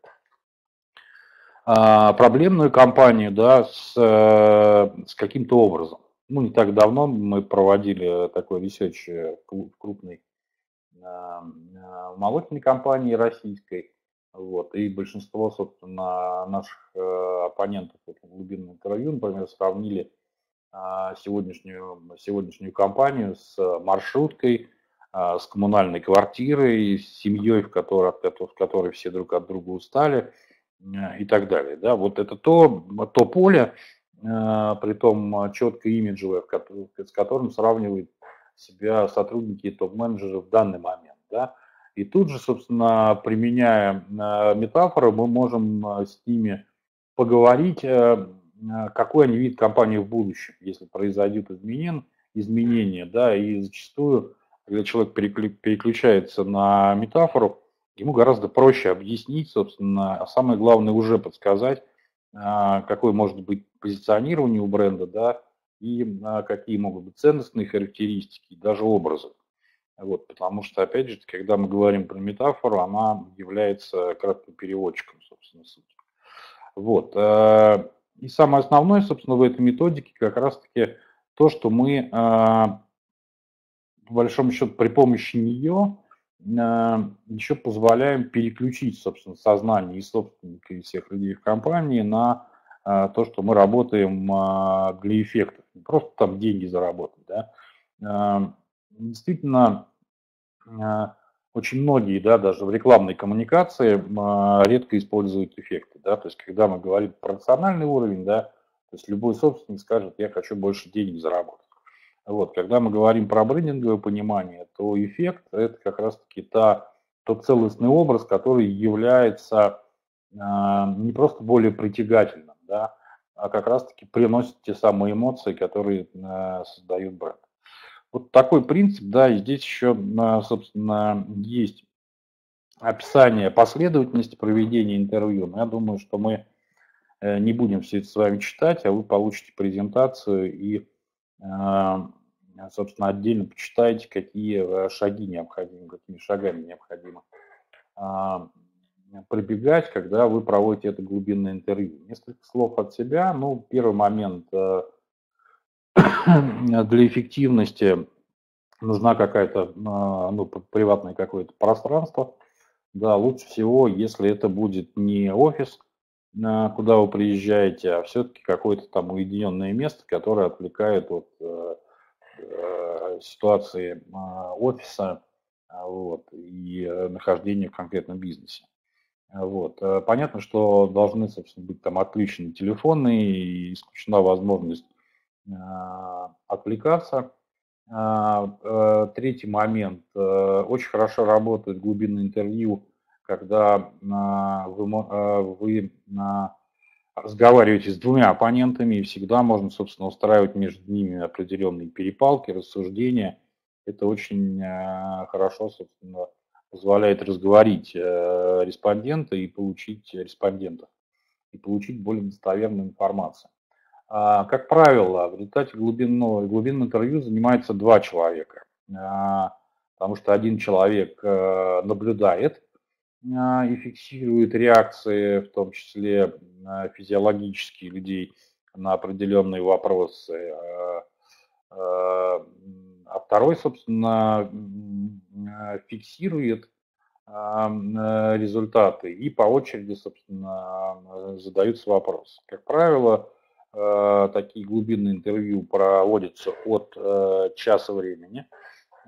а, проблемную компанию да, с, э, с каким-то образом. Ну, не так давно мы проводили такой research в крупной а, а, молочной компании российской. Вот, и большинство, собственно, наших э, оппонентов в глубинном интервью, например, сравнили сегодняшнюю, сегодняшнюю компанию с маршруткой, с коммунальной квартирой, с семьей, в которой, в которой все друг от друга устали, Э, и так далее. Да? Вот это то, то поле, при том четко имиджевое, с которым сравнивают себя сотрудники и топ-менеджеры в данный момент. Да? И тут же, собственно, применяя метафоры, мы можем с ними поговорить, какой они видят компанию в будущем, если произойдут изменения, изменения, да, и зачастую, когда человек переключается на метафору, ему гораздо проще объяснить, собственно, а самое главное уже подсказать, а, какое может быть позиционирование у бренда, да, и а, какие могут быть ценностные характеристики, даже образы. Вот, потому что, опять же, когда мы говорим про метафору, она является кратким переводчиком, собственно, сути. Вот. И самое основное, собственно, в этой методике как раз-таки то, что мы, по большому счету, при помощи нее еще позволяем переключить, собственно, сознание и собственника, и всех людей в компании на а, то, что мы работаем а, для эффектов, не просто там деньги заработать. Да. А, действительно, очень многие, да, даже в рекламной коммуникации редко используют эффекты. Да, то есть, когда мы говорим про рациональный уровень, да, то есть любой собственник скажет, я хочу больше денег заработать. Вот, когда мы говорим про брендинговое понимание, то эффект – это как раз-таки та, тот целостный образ, который является э, не просто более притягательным, да, а как раз-таки приносит те самые эмоции, которые э, создают бренд. Вот такой принцип, да, и здесь еще, э, собственно, есть описание последовательности проведения интервью. Но я думаю, что мы не будем все это с вами читать, а вы получите презентацию и а, собственно, отдельно почитайте, какие э, шаги необходимы, какими шагами необходимо а, пробегать, когда вы проводите это глубинное интервью. Несколько слов от себя. Ну, первый момент э, *coughs* для эффективности нужна какая-то, а, ну, приватное какое-то пространство. Да, лучше всего, если это будет не офис, куда вы приезжаете, а все-таки какое-то там уединенное место, которое отвлекает от э, э, ситуации э, офиса вот, и нахождения в конкретном бизнесе. Вот. Понятно, что должны, собственно, быть там отключены телефоны и исключена возможность отвлекаться. Третий момент. Очень хорошо работает глубинное интервью когда а, вы, а, а, разговариваете с двумя оппонентами, и всегда можно, собственно, устраивать между ними определенные перепалки, рассуждения. Это очень хорошо, собственно, позволяет разговорить э, респондента и получить респондентов, и получить более достоверную информацию. Как правило, в результате глубинного, глубинного интервью занимается два человека, потому что один человек э, наблюдает а, и фиксирует реакции, в том числе физиологические людей на определенные вопросы. А, а, а второй, собственно, фиксирует результаты и по очереди, собственно, задаются вопросы. Как правило, э, такие глубинные интервью проводятся от э, часа времени.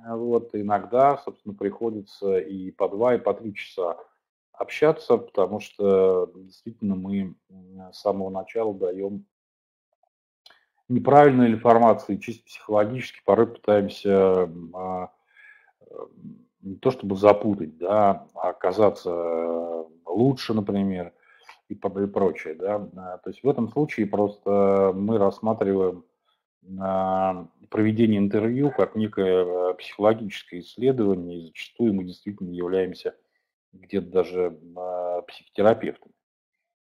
Вот, иногда, собственно, приходится и по два, и по три часа общаться, потому что действительно мы с самого начала даем неправильную информацию, чисто психологически порой пытаемся а, не то чтобы запутать, да, а оказаться лучше, например, и, и прочее, да. А, то есть в этом случае просто мы рассматриваем а, проведение интервью как некое психологическое исследование, и зачастую мы действительно являемся где-то даже психотерапевтами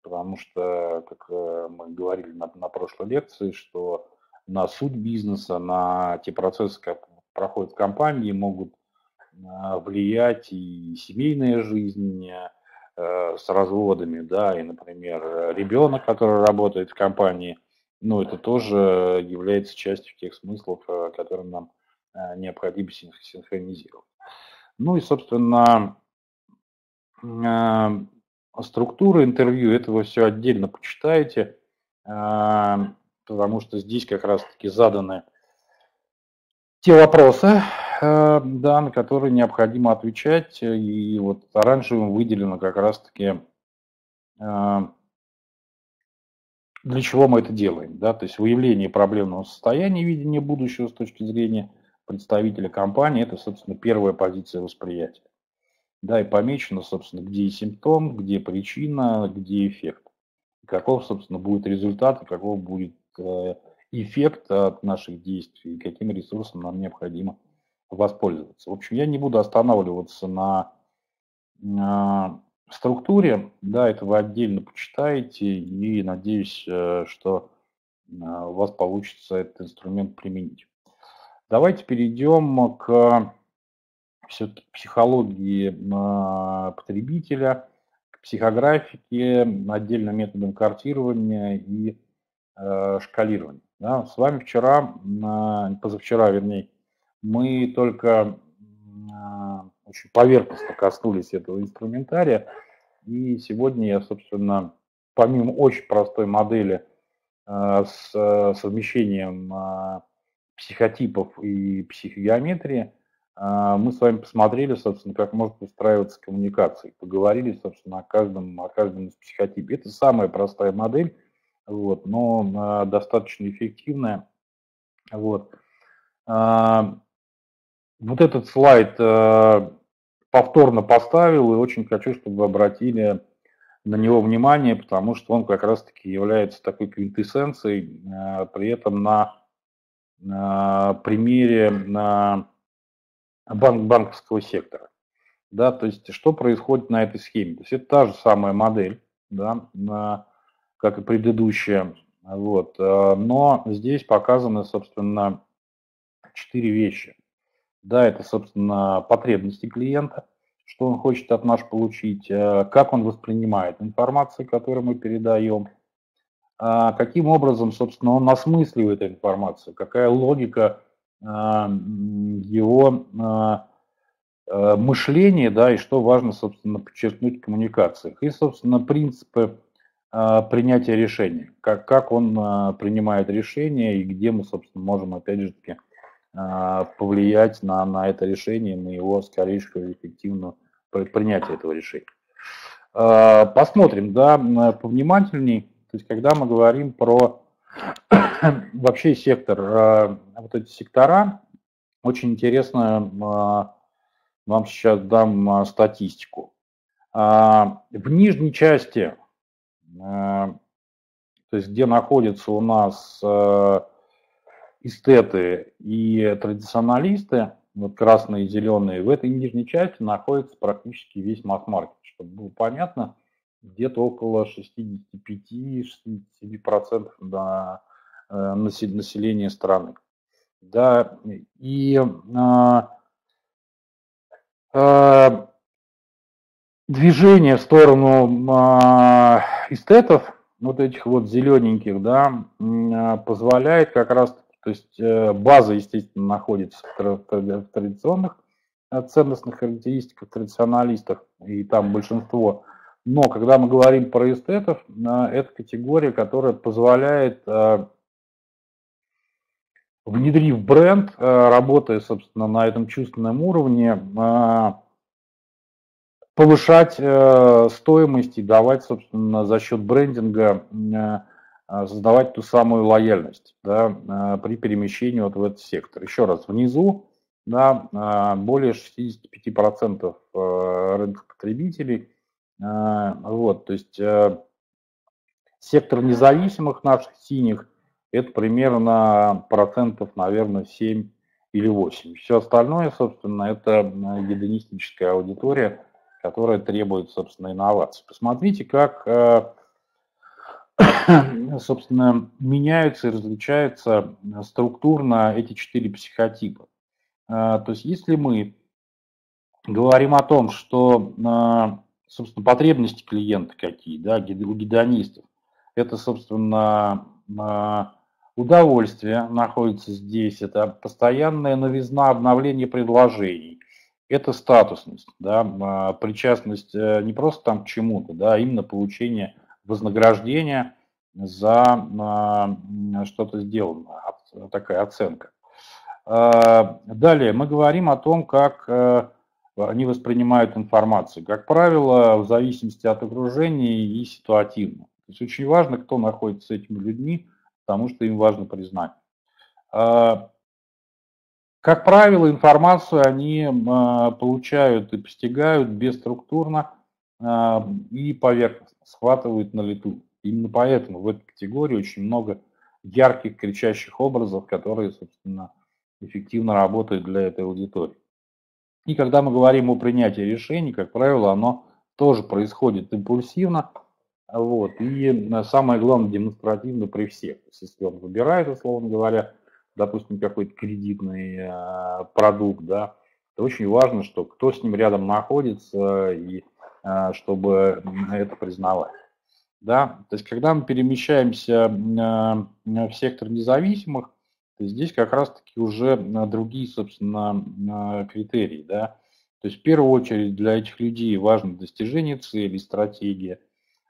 потому что, как э, мы говорили на, на прошлой лекции, что на суть бизнеса, на те процессы, как проходят в компании, могут влиять и семейная жизнь с разводами, да, и, например, ребенок, который работает в компании, ну, это тоже является частью тех смыслов, которые нам необходимо синхронизировать. Ну и, собственно, структура интервью, это вы все отдельно почитаете, потому что здесь как раз-таки заданы те вопросы, да, на которые необходимо отвечать. И вот оранжевым выделено как раз-таки а, для чего мы это делаем. Да? То есть выявление проблемного состояния видения будущего с точки зрения представителя компании – это, собственно, первая позиция восприятия. Да, и помечено, собственно, где симптом, где причина, где эффект. Каков, собственно, будет результат, каков будет э, эффект от наших действий, каким ресурсом нам необходимо воспользоваться. В общем, я не буду останавливаться на, на структуре, да, это вы отдельно почитаете, и надеюсь, э, что э, у вас получится этот инструмент применить. Давайте перейдем к психологии а, потребителя, к психографике, отдельным методом картирования и э, шкалирования. Да. С вами вчера, позавчера, вернее, мы только а, очень поверхностно коснулись этого инструментария. И сегодня я, собственно, помимо очень простой модели э, с э, совмещением психотипов и психогеометрии, а, мы с вами посмотрели, собственно, как может устраиваться коммуникация. Поговорили, собственно, о каждом, о каждом из психотипов. Это самая простая модель, вот, но а, достаточно эффективная. Вот. А, вот этот слайд повторно поставил и очень хочу, чтобы вы обратили на него внимание, потому что он как раз-таки является такой квинтэссенцией, при этом на, на примере на банк, банковского сектора. Да, то есть что происходит на этой схеме? То есть это та же самая модель, да, на, как и предыдущая, вот, э, но здесь показаны, собственно, четыре вещи. Да, это, собственно, потребности клиента, что он хочет от нас получить, э, как он воспринимает информацию, которую мы передаем, а каким образом, собственно, он осмысливает информацию, какая логика а, его а, мышление, да, и что важно, собственно, подчеркнуть в коммуникациях. И, собственно, принципы принятия решения, как, как он принимает решение и где мы, собственно, можем, опять же таки, повлиять на, на это решение, на его скорейшее эффективное принятие этого решения. Посмотрим, да, повнимательней, то есть когда мы говорим про *coughs* вообще сектор, э, вот эти сектора, очень интересно, вам сейчас дам статистику. В нижней части, то есть где находятся у нас эстеты и традиционалисты, вот красные и зеленые, в этой нижней части находится практически весь масс-маркет. Чтобы было понятно, где-то около 65-67% на э, населения страны. Да, и а, а, движение в сторону а, эстетов, вот этих вот зелененьких, да, позволяет как раз, то есть э, база, естественно, находится в традиционных ценностных характеристиках, традиционалистах, и там большинство. Но когда мы говорим про эстетов, это категория, которая позволяет, внедрив бренд, работая, собственно, на этом чувственном уровне, повышать стоимость и давать, собственно, за счет брендинга создавать ту самую лояльность да, при перемещении вот в этот сектор. Еще раз, внизу да, более 65% рынка потребителей а, вот, то есть э, сектор независимых наших синих это примерно процентов, наверное, 7 или 8. Все остальное, собственно, это гедонистическая аудитория, которая требует, собственно, инноваций. Посмотрите, как, э, *coughs* собственно, меняются и различаются структурно эти четыре психотипа. Э, то есть, если мы говорим о том, что собственно, потребности клиента какие, да, у гедонистов. Это, собственно, а, удовольствие находится здесь, это постоянная новизна, обновление предложений, это статусность, да, а, причастность э, не просто там к чему-то, да, а именно получение вознаграждения за а, что-то сделанное, такая оценка. Далее мы говорим о том, как э, они воспринимают информацию, как правило, в зависимости от окружения и ситуативно. То есть очень важно, кто находится с этими людьми, потому что им важно признать. А, как правило, информацию они а, получают и постигают бесструктурно а, и поверхностно, схватывают на лету. Именно поэтому в этой категории очень много ярких, кричащих образов, которые, собственно, эффективно работают для этой аудитории. И когда мы говорим о принятии решений, как правило, оно тоже происходит импульсивно, вот, и э, самое главное, демонстративно при всех. То есть, если он выбирает, условно говоря, допустим, какой-то кредитный э, продукт, да, то очень важно, что кто с ним рядом находится, и чтобы это признавать. Да? То есть, когда мы перемещаемся э, в сектор независимых, здесь как раз-таки уже а, другие, собственно, а, критерии. Да? То есть в первую очередь для этих людей важно достижение цели, стратегия,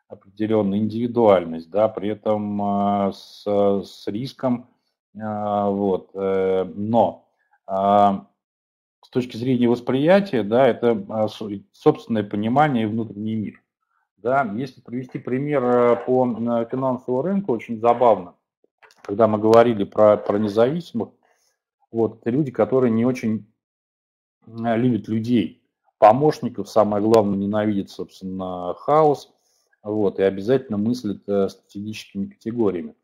определенная индивидуальность, да, при этом а, с, с риском. Вот. Э, но точки зрения восприятия, да, это собственное понимание и внутренний мир. Да, если привести пример э, по финансовому рынку, очень забавно когда мы говорили про, про независимых, вот, это люди, которые не очень э, любят людей, помощников, самое главное, ненавидят, собственно, хаос, вот, и обязательно мыслят э, стратегическими категориями.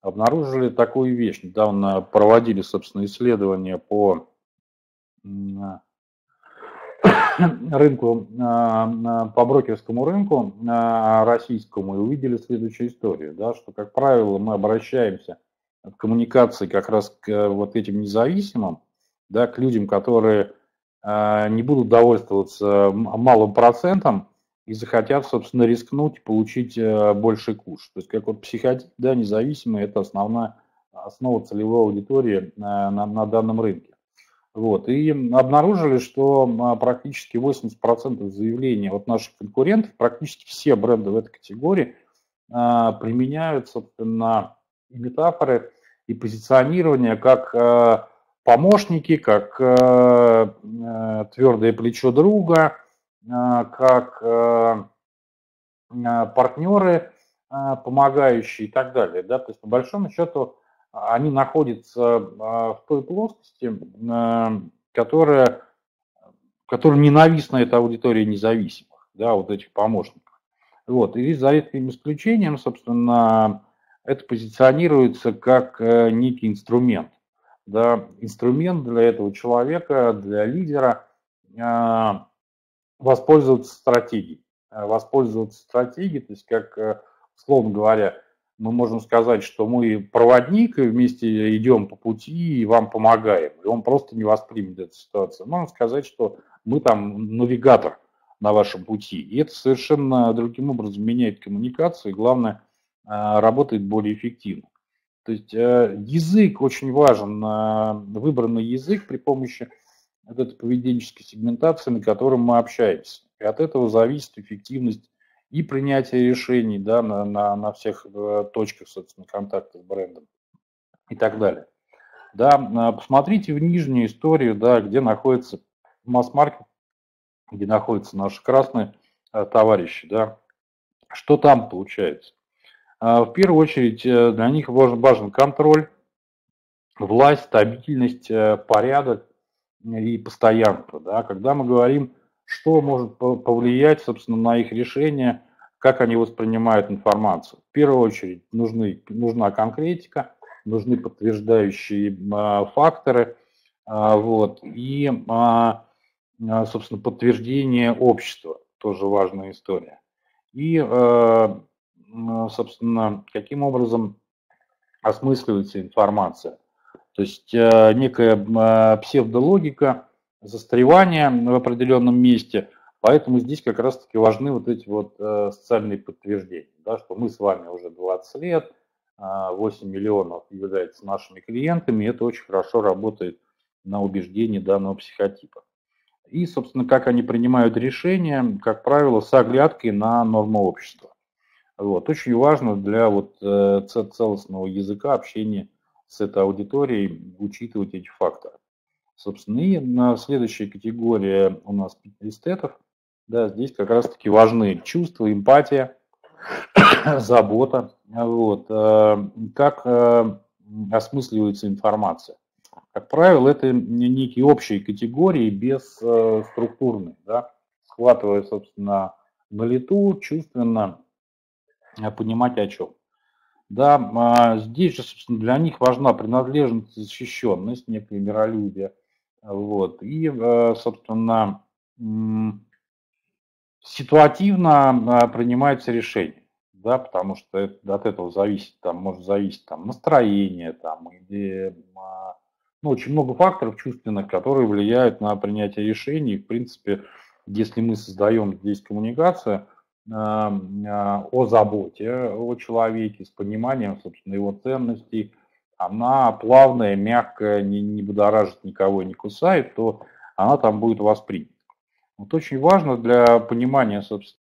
Обнаружили такую вещь, недавно проводили, собственно, исследования по *coughs* рынку, по брокерскому рынку российскому и увидели следующую историю, да, что, как правило, мы обращаемся от коммуникации как раз к э, вот этим независимым, да, к людям, которые э, не будут довольствоваться малым процентом и захотят, собственно, рискнуть и получить э, больший куш. То есть как вот психотип, да, независимый, это основная основа целевой аудитории на, на данном рынке. Вот. И обнаружили, что практически 80% заявлений от наших конкурентов, практически все бренды в этой категории применяют, собственно, метафоры и позиционирование как э, помощники, как твердое плечо друга, как партнеры, помогающие и так далее. Да? То есть, по большому счету, они находятся в той плоскости, которая, которая ненавистна этой аудитории независимых, да, вот этих помощников. Вот. И за редким исключением, собственно, это позиционируется как э, некий инструмент. Да, инструмент для этого человека, для лидера э, воспользоваться стратегией. Э, воспользоваться стратегией, то есть как, условно говоря, мы можем сказать, что мы проводник, и вместе идем по пути и вам помогаем. И он просто не воспримет эту ситуацию. Можно сказать, что мы там навигатор на вашем пути. И это совершенно другим образом меняет коммуникацию. И главное, а, работает более эффективно. То есть э, язык очень важен, выбранный язык при помощи вот этой поведенческой сегментации, на котором мы общаемся. И от этого зависит эффективность и принятия решений да, на, на, на всех э, точках, собственно, контакта с брендом и так далее. Да, а, посмотрите в нижнюю историю, да, где находится масс-маркет, где находятся наши красные а, товарищи, да, что там получается. А, в первую очередь э, для них важен, важен контроль, власть, стабильность, э, порядок и постоянство. Да. Когда мы говорим, что может повлиять, собственно, на их решение, как они воспринимают информацию. В первую очередь нужны, нужна конкретика, нужны подтверждающие а, факторы, а, вот, и, а, собственно, подтверждение общества, тоже важная история. И, собственно, каким образом осмысливается информация. То есть некая псевдологика, застревание в определенном месте, поэтому здесь как раз-таки важны вот эти вот социальные подтверждения, да, что мы с вами уже 20 лет, 8 миллионов являются нашими клиентами, и это очень хорошо работает на убеждении данного психотипа. И, собственно, как они принимают решения, как правило, с оглядкой на норму общества. Вот. Очень важно для вот, э, целостного языка общения с этой аудиторией учитывать эти факторы. Собственно, и на следующая категория у нас эстетов. Да, здесь как раз-таки важны чувства, эмпатия, *coughs* забота. Вот. Э, как э, осмысливается информация? Как правило, это некие общие категории без э, структурной, да, схватывая, собственно, на лету, чувственно понимать о чем. Да, а здесь же, собственно, для них важна принадлежность, защищенность, некое миролюбие. Вот. И, собственно, ситуативно а, принимается решение, да, потому что от этого зависит, там, может зависеть там, настроение, там, или, а, ну, очень много факторов чувственных, которые влияют на принятие решений. В принципе, если мы создаем здесь коммуникацию а, о заботе о человеке, с пониманием, собственно, его ценностей, она плавная, мягкая, не, не будоражит никого, не кусает, то она там будет воспринята. Вот очень важно для понимания, собственно,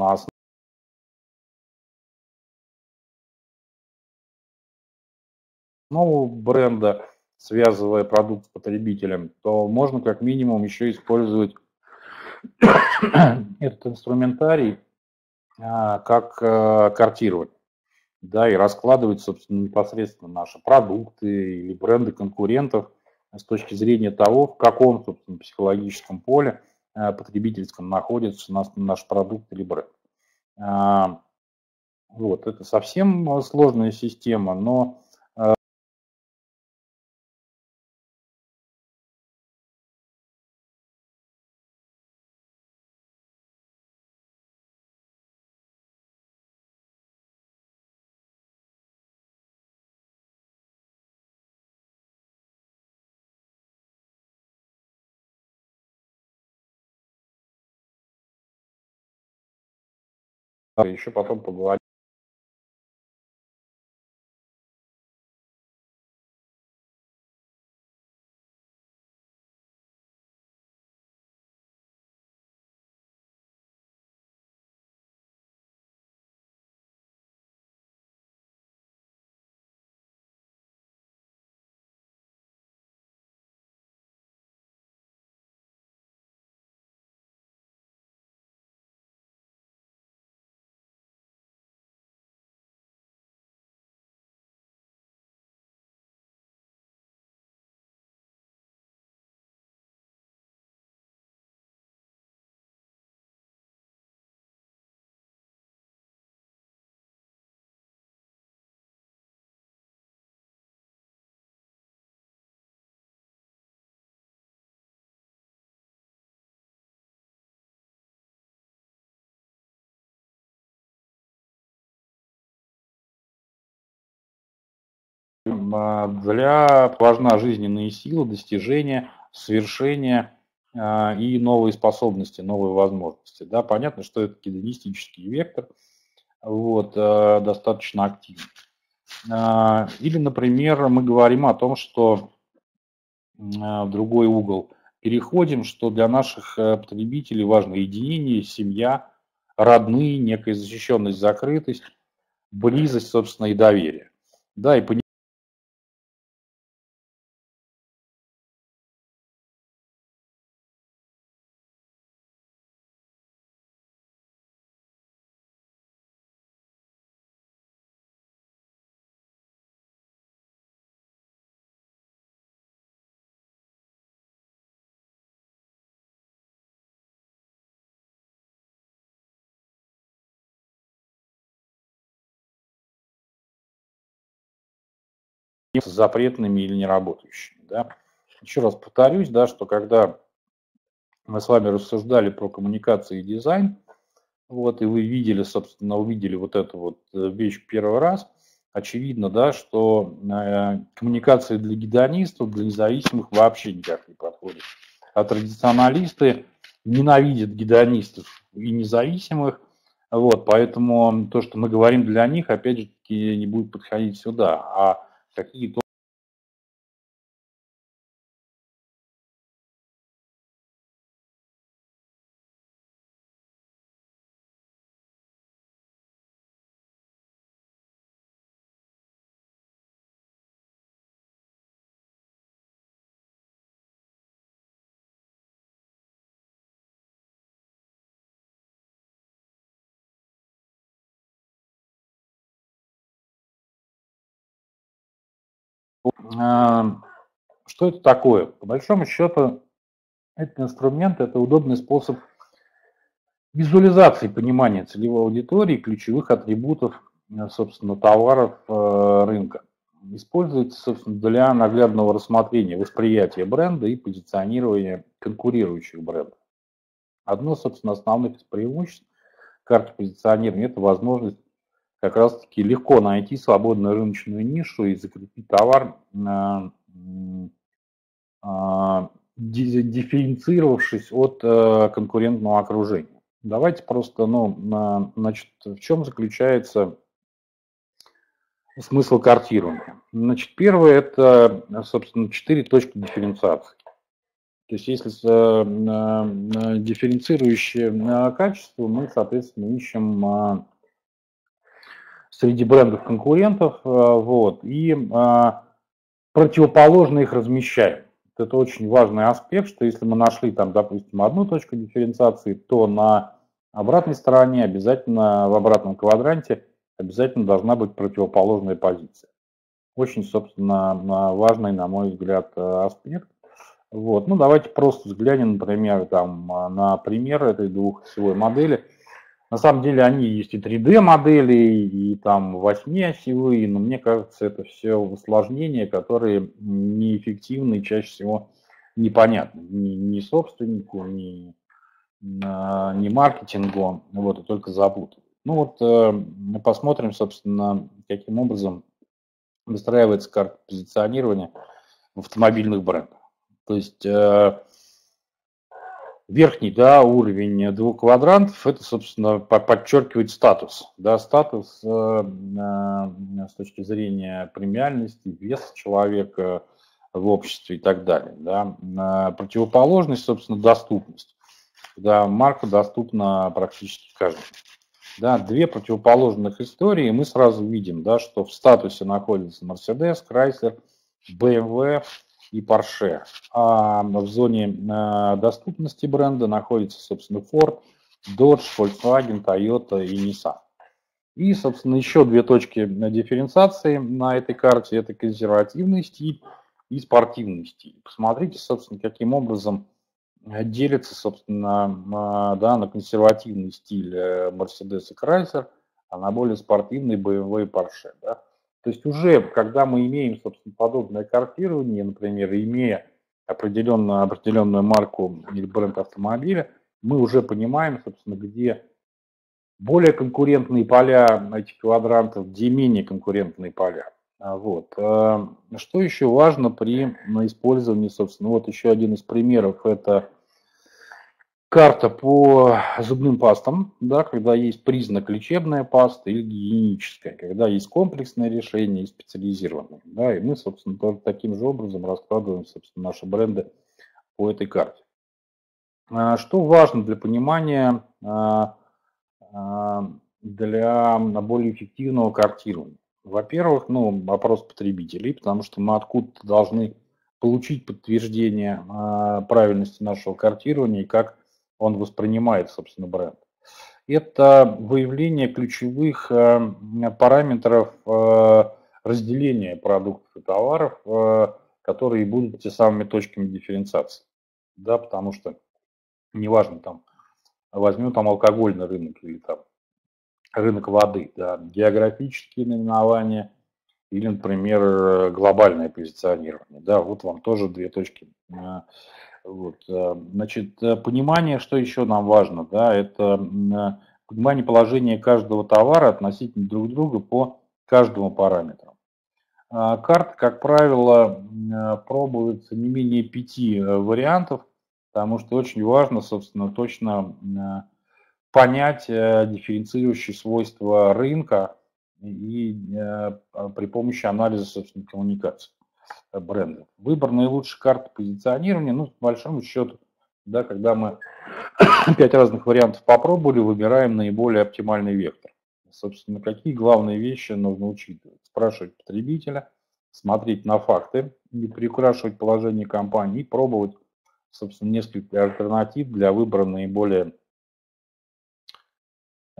на основу бренда, связывая продукт с потребителем, то можно как минимум еще использовать *coughs* этот инструментарий а, как а, картирование, да, и раскладывать, собственно, непосредственно наши продукты или бренды конкурентов с точки зрения того, в каком, собственно, психологическом поле Э, потребительском находится наш, наш продукт или бренд. А, вот, это совсем сложная система, но еще потом поговорим. Для важна жизненные силы, достижения, свершения и новые способности, новые возможности. Да, понятно, что это гедонистический вектор, вот, достаточно активный. Или, например, мы говорим о том, что другой угол переходим, что для наших э, потребителей важно единение, семья, родные, некая защищенность, закрытость, близость, собственно, и доверие. Да, и запретными или неработающими. Да. Еще раз повторюсь, да, что когда мы с вами рассуждали про коммуникации и дизайн, вот, и вы видели, собственно, увидели вот эту вот э, вещь первый раз, очевидно, да, что э, коммуникации для гедонистов, для независимых вообще никак не подходят. А традиционалисты ненавидят гедонистов и независимых, вот, поэтому то, что мы говорим для них, опять же не будет подходить сюда. А какие-то Что это такое? По большому счету, этот инструмент – это удобный способ визуализации понимания целевой аудитории, ключевых атрибутов, э, собственно, товаров э, рынка. Используется, собственно, для наглядного рассмотрения восприятия бренда и позиционирования конкурирующих брендов. Одно, собственно, основных преимуществ карты позиционирования – это возможность как раз-таки легко найти свободную рыночную нишу и закрепить товар, а, дифференцировавшись от э, конкурентного окружения. Давайте просто, ну, значит, в чем заключается смысл картирования? Значит, первое – это, собственно, четыре точки дифференциации. То есть если э, дифференцирующее качество, мы, соответственно, ищем а, среди брендов конкурентов, э, вот, и а, противоположно их размещаем. Это очень важный аспект, что если мы нашли там, допустим, одну точку дифференциации, то на обратной стороне обязательно, в обратном квадранте обязательно должна быть противоположная позиция. Очень, собственно, важный, на мой взгляд, э, аспект. Вот. Ну, давайте просто взглянем, например, там, на пример этой двухосевой модели – на самом деле они есть и 3D-модели, и там 8-осевые, но мне кажется, это все усложнения, которые неэффективны и чаще всего непонятны ни, ни собственнику, ни, ни маркетингу, вот, и только запутывают. Ну вот э, мы посмотрим, собственно, каким образом выстраивается карта позиционирования в автомобильных брендах. То есть э, верхний да, уровень двух квадрантов, это, собственно, подчеркивает статус. Да, статус э, э, с точки зрения премиальности, веса человека в обществе и так далее. Да. Э, противоположность, собственно, доступность. Да, марка доступна практически каждому. Да, две противоположных истории, мы сразу видим, да, что в статусе находится Mercedes, Chrysler, BMW, и Porsche. А в зоне э, доступности бренда находится, собственно, Ford, Dodge, Volkswagen, Toyota и Nissan. И, собственно, еще две точки дифференциации на этой карте – это консервативный стиль и спортивный стиль. Посмотрите, собственно, каким образом делится, собственно, да, на консервативный стиль э, Mercedes и Chrysler, а на более спортивный BMW и Porsche. Да. То есть уже, когда мы имеем, собственно, подобное картирование, например, имея определенную, определенную марку или бренд автомобиля, мы уже понимаем, собственно, где более конкурентные поля этих квадрантов, где менее конкурентные поля. А, вот. Э, что еще важно при использовании, собственно, вот еще один из примеров, это карта по зубным пастам, да, когда есть признак лечебная паста или гигиеническая, когда есть комплексное решение и специализированное. Да, и мы, собственно, тоже таким же образом раскладываем, собственно, наши бренды по этой карте. А, что важно для понимания а, для более эффективного картирования? Во-первых, ну, вопрос потребителей, потому что мы откуда-то должны получить подтверждение правильности нашего картирования и как он воспринимает, собственно, бренд. Это выявление ключевых э, параметров э, разделения продуктов и товаров, э, которые будут те самыми точками дифференциации. Да, потому что неважно там, возьмем там алкогольный рынок или там рынок воды, да, географические наименования или, например, глобальное позиционирование. Да, вот вам тоже две точки. Э, вот. Э, значит, э, понимание, что еще нам важно, да, это понимание положения каждого товара относительно друг друга по каждому параметру. Карта, как правило, пробуется не менее пяти вариантов, потому что очень важно, собственно, точно понять э, дифференцирующие свойства рынка и э, при помощи анализа, собственно, коммуникаций э, брендов. Выбор наилучшей карты позиционирования, ну, по большому счету, да, когда мы *coughs* пять разных вариантов попробовали, выбираем наиболее оптимальный вектор. Собственно, какие главные вещи нужно учитывать? Спрашивать потребителя, смотреть на факты, не приукрашивать положение компании пробовать, собственно, несколько альтернатив для выбора наиболее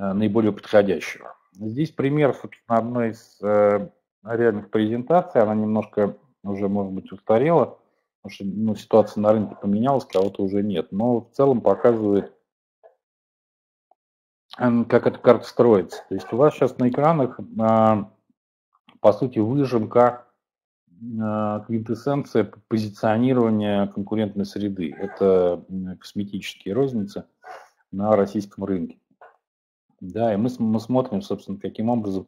Э, наиболее подходящего. Здесь пример, собственно, одной из э, реальных презентаций, она немножко уже, может быть, устарела, потому что ну, ситуация на рынке поменялась, кого-то уже нет, но в целом показывает, как эта карта строится. То есть у вас сейчас на экранах, э, по сути, выжимка квинтэссенция позиционирования конкурентной среды. Это косметические розницы на российском рынке. Да, и мы, мы смотрим, собственно, каким образом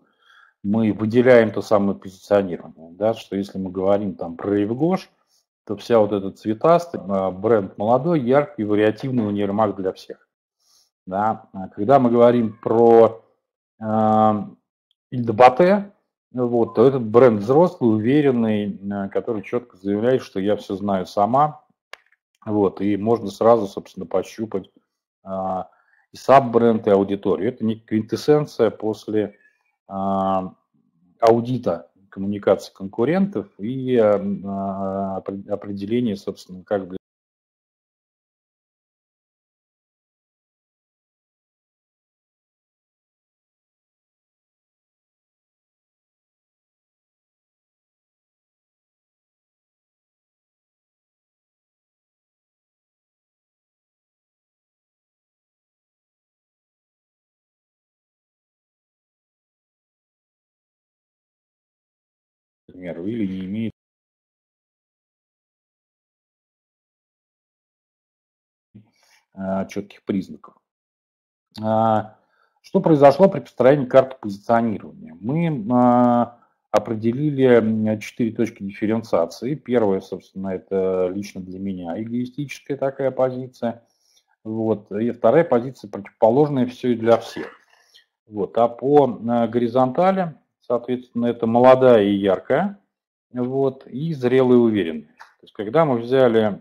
мы выделяем то самое позиционирование. Да, что если мы говорим там про Ревгош, то вся вот эта цветастый а, бренд молодой, яркий, вариативный универмаг для всех. Да. А когда мы говорим про э, Ильдебате, вот, то этот бренд взрослый, уверенный, который четко заявляет, что я все знаю сама. Вот, и можно сразу, собственно, пощупать и саб-бренд, и аудиторию. Это не квинтэссенция после а, аудита коммуникации конкурентов и а, а, определение, собственно, как бы примеру, или не имеет а, четких признаков. А, что произошло при построении карты позиционирования? Мы а, определили четыре точки дифференциации. Первая, собственно, это лично для меня эгоистическая такая позиция. Вот. И вторая позиция противоположная все и для всех. Вот. А по горизонтали Соответственно, это молодая и яркая, вот, и зрелая и уверенная. То есть, когда мы взяли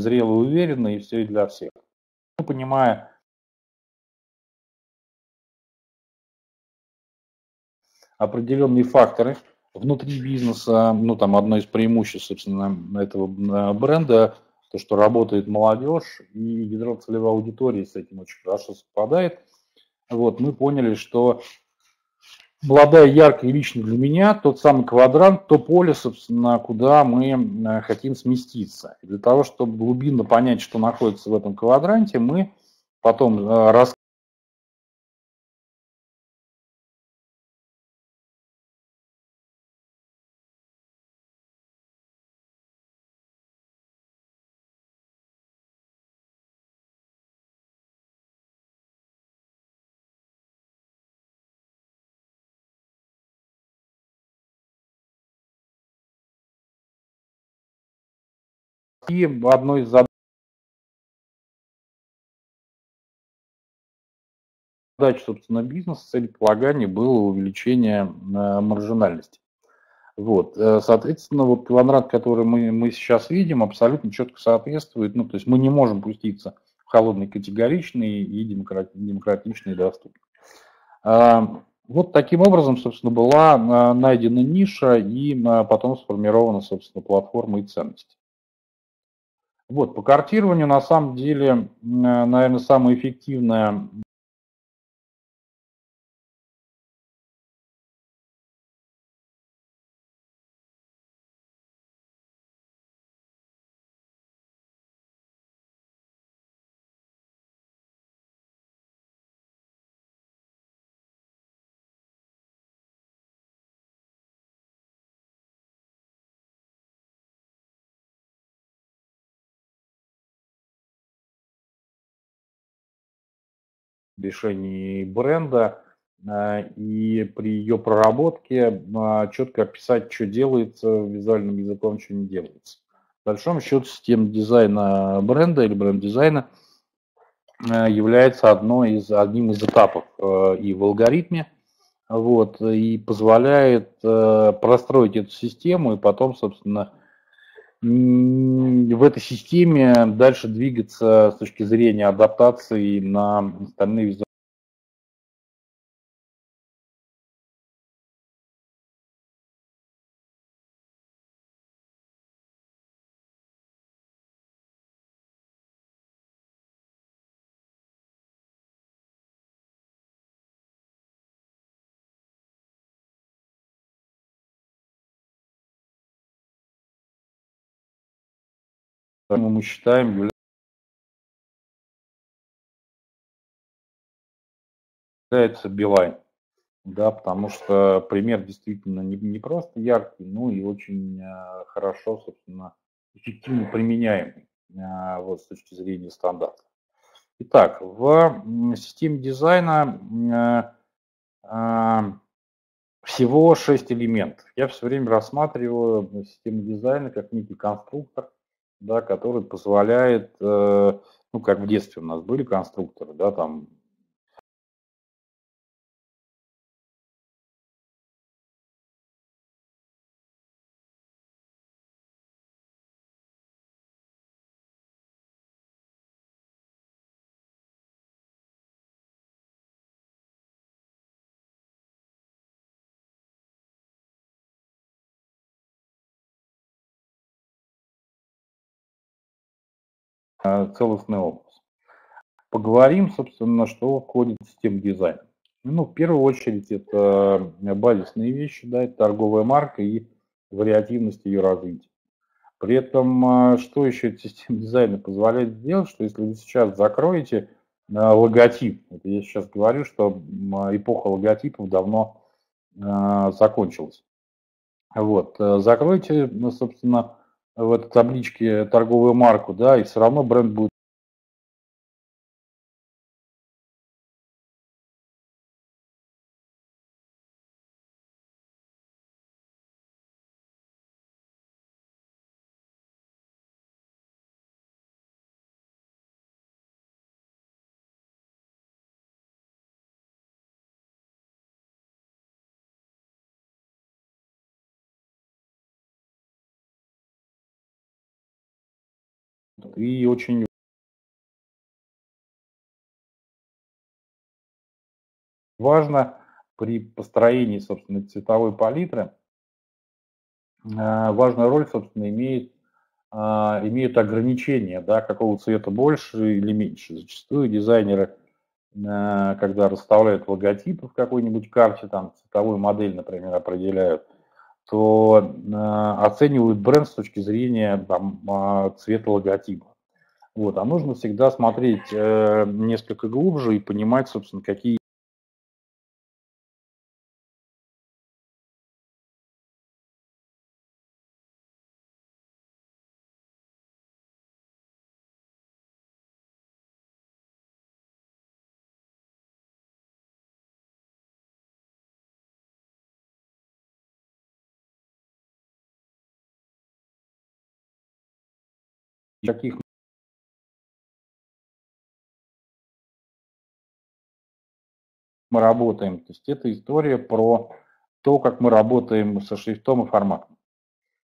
зрелый, уверенный, и все и для всех. Ну, понимая, определенные факторы внутри бизнеса, ну, там, одно из преимуществ, собственно, этого э, бренда, то, что работает молодежь, и ядро целевой аудитории с этим очень хорошо совпадает. Вот, мы поняли, что молодая, яркая лично для меня, тот самый квадрант, то поле, собственно, куда мы э, хотим сместиться. И для того, чтобы глубинно понять, что находится в этом квадранте, мы потом одной из задач, собственно, бизнеса, целеполагания было увеличение э, маржинальности. Вот, э, соответственно, вот квадрат, который мы, мы сейчас видим, абсолютно четко соответствует, ну, то есть мы не можем пуститься в холодный категоричный и демократичный и доступный. А, вот таким образом, собственно, была э, найдена ниша и потом сформирована, собственно, платформа и ценности. Вот, по картированию на самом деле, наверное, самое эффективное решений бренда, э, и при ее проработке э, четко описать, что делается визуальным языком, что не делается. В большом счете система дизайна бренда или бренд-дизайна э, является одной из, одним из этапов и в алгоритме, вот, и позволяет простроить эту систему и потом, собственно, в этой системе дальше двигаться с точки зрения адаптации на остальные мы считаем, является Билайн. Да, потому что пример действительно не, не просто яркий, но и очень э, хорошо, собственно, эффективно применяемый э, вот, с точки зрения стандарта. Итак, в системе дизайна э, всего 6 элементов. Я все время рассматриваю систему дизайна как некий конструктор, да, который позволяет, э, ну, как в детстве у нас были конструкторы, да, там целостный образ. Поговорим, собственно, что входит в систему дизайна. Ну, в первую очередь, это базисные вещи, да, это торговая марка и вариативность ее развития. При этом, а, что еще система дизайна позволяет сделать, что если вы сейчас закроете а, логотип, это я сейчас говорю, что эпоха логотипов давно закончилась. Вот, закройте, собственно, в этой табличке торговую марку, да, и все равно бренд будет И очень важно при построении, собственно, цветовой палитры, э, важную роль, собственно, имеет, а, имеют ограничения, да, какого цвета больше или меньше. Зачастую дизайнеры когда расставляют логотипы в какой-нибудь карте, там цветовую модель, например, определяют, то оценивают бренд с точки зрения там, а, цвета логотипа. Вот, а нужно всегда смотреть э, несколько глубже и понимать, собственно, какие каких мы работаем. То есть это история про то, как мы работаем со шрифтом и форматом.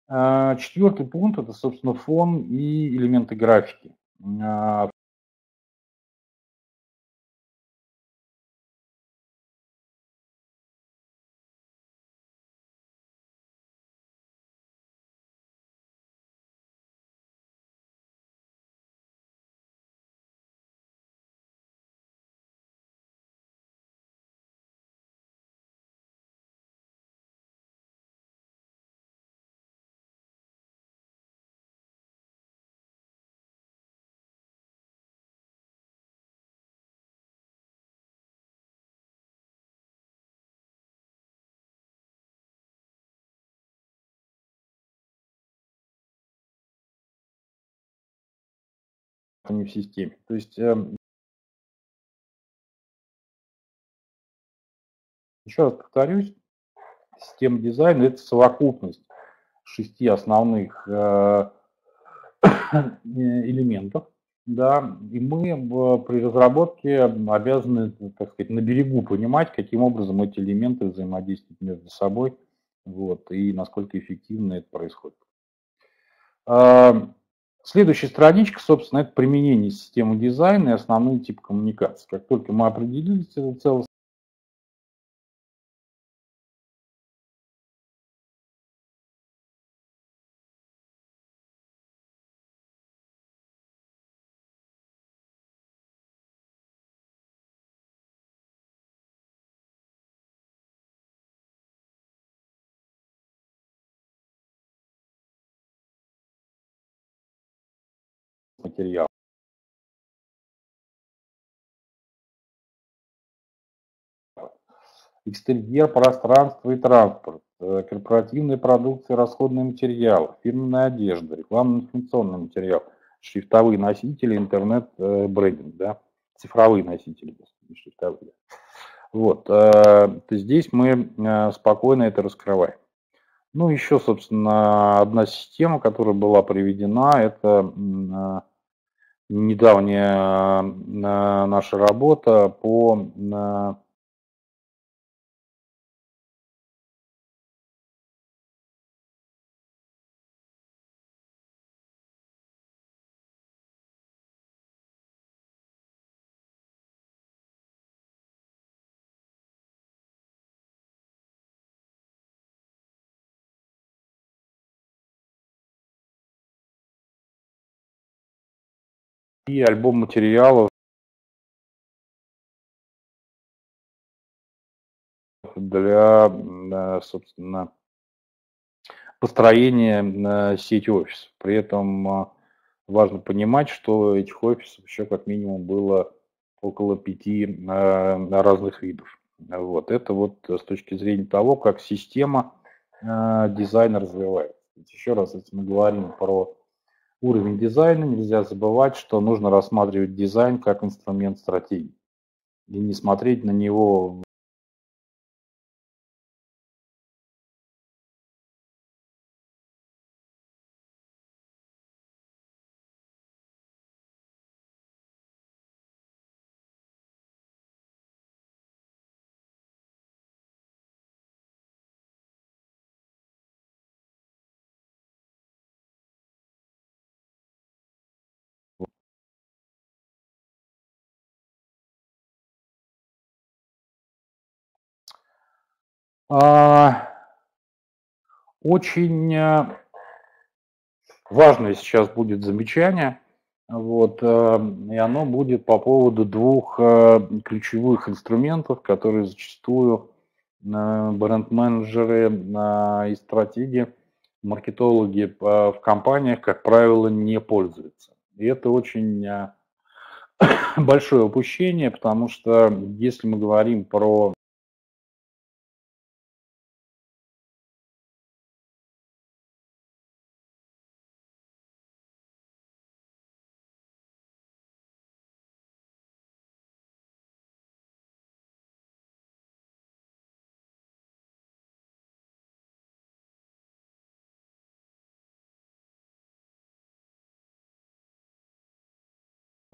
А, четвертый пункт – это, собственно, фон и элементы графики. Не в системе. То есть эм, еще раз повторюсь, система дизайна – это совокупность шести основных э, *coughs* элементов, да, и мы при разработке обязаны, так сказать, на берегу понимать, каким образом эти элементы взаимодействуют между собой, вот, и насколько эффективно это происходит. Следующая страничка, собственно, это применение системы дизайна и основные типы коммуникации. Как только мы определились это целостно, материал. Экстерьер, пространство и транспорт, э, корпоративная продукция, расходные материалы, фирменная одежда, рекламно-информационный материал, шрифтовые носители, интернет-брендинг, да, цифровые носители, шрифтовые. Вот, э, то здесь мы э, спокойно это раскрываем. Ну, еще, собственно, одна система, которая была приведена, это недавняя наша работа по и альбом материалов для, собственно, построения э, сети офисов. При этом э, важно понимать, что этих офисов еще как минимум было около пяти э, разных видов. Вот. Это вот с точки зрения того, как система дизайна развивается. Еще раз, если мы говорим про уровень дизайна, нельзя забывать, что нужно рассматривать дизайн как инструмент стратегии и не смотреть на него очень э, важное сейчас будет замечание. Вот, и оно будет по поводу двух ключевых инструментов, которые зачастую бренд-менеджеры и стратегии, маркетологи в компаниях, как правило, не пользуются. И это очень *coughs* большое упущение, потому что если мы говорим про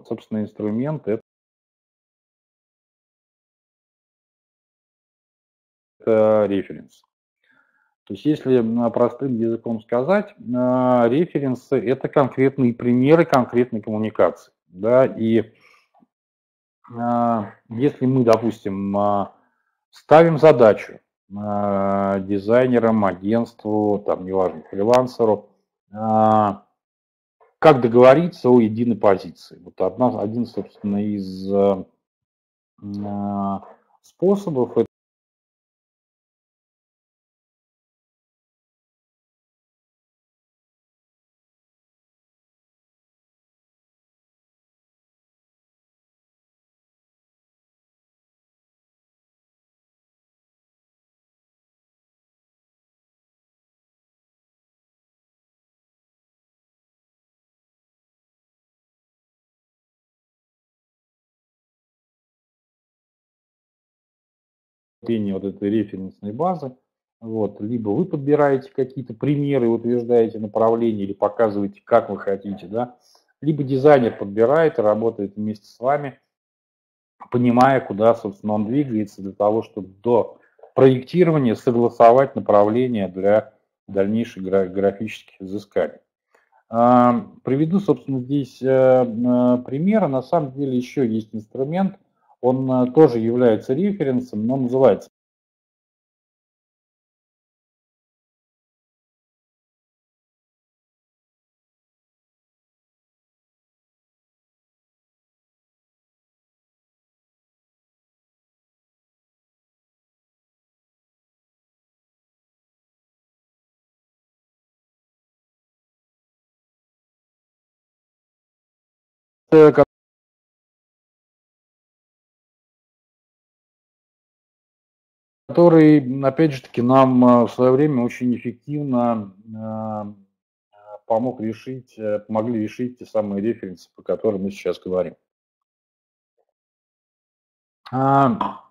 собственно, инструмент это референс. То есть, если простым языком сказать, а, референсы – это конкретные примеры конкретной коммуникации. Да, и а, если мы, допустим, а, ставим задачу дизайнерам, агентству, там, неважно, фрилансеру, как договориться о единой позиции. Вот одна, один, собственно, из способов вот этой референсной базы. Вот, либо вы подбираете какие-то примеры, утверждаете направление или показываете, как вы хотите, да, либо дизайнер подбирает и работает вместе с вами, понимая, куда, собственно, он двигается для того, чтобы до проектирования согласовать направление для дальнейших графических изысканий. А, приведу, собственно, здесь э, э, примеры. На самом деле еще есть инструмент, он э, тоже является референсом, но называется который, опять же таки, нам э, в свое время очень эффективно э, помог решить, э, помогли решить те самые референсы, по которым мы сейчас говорим. А,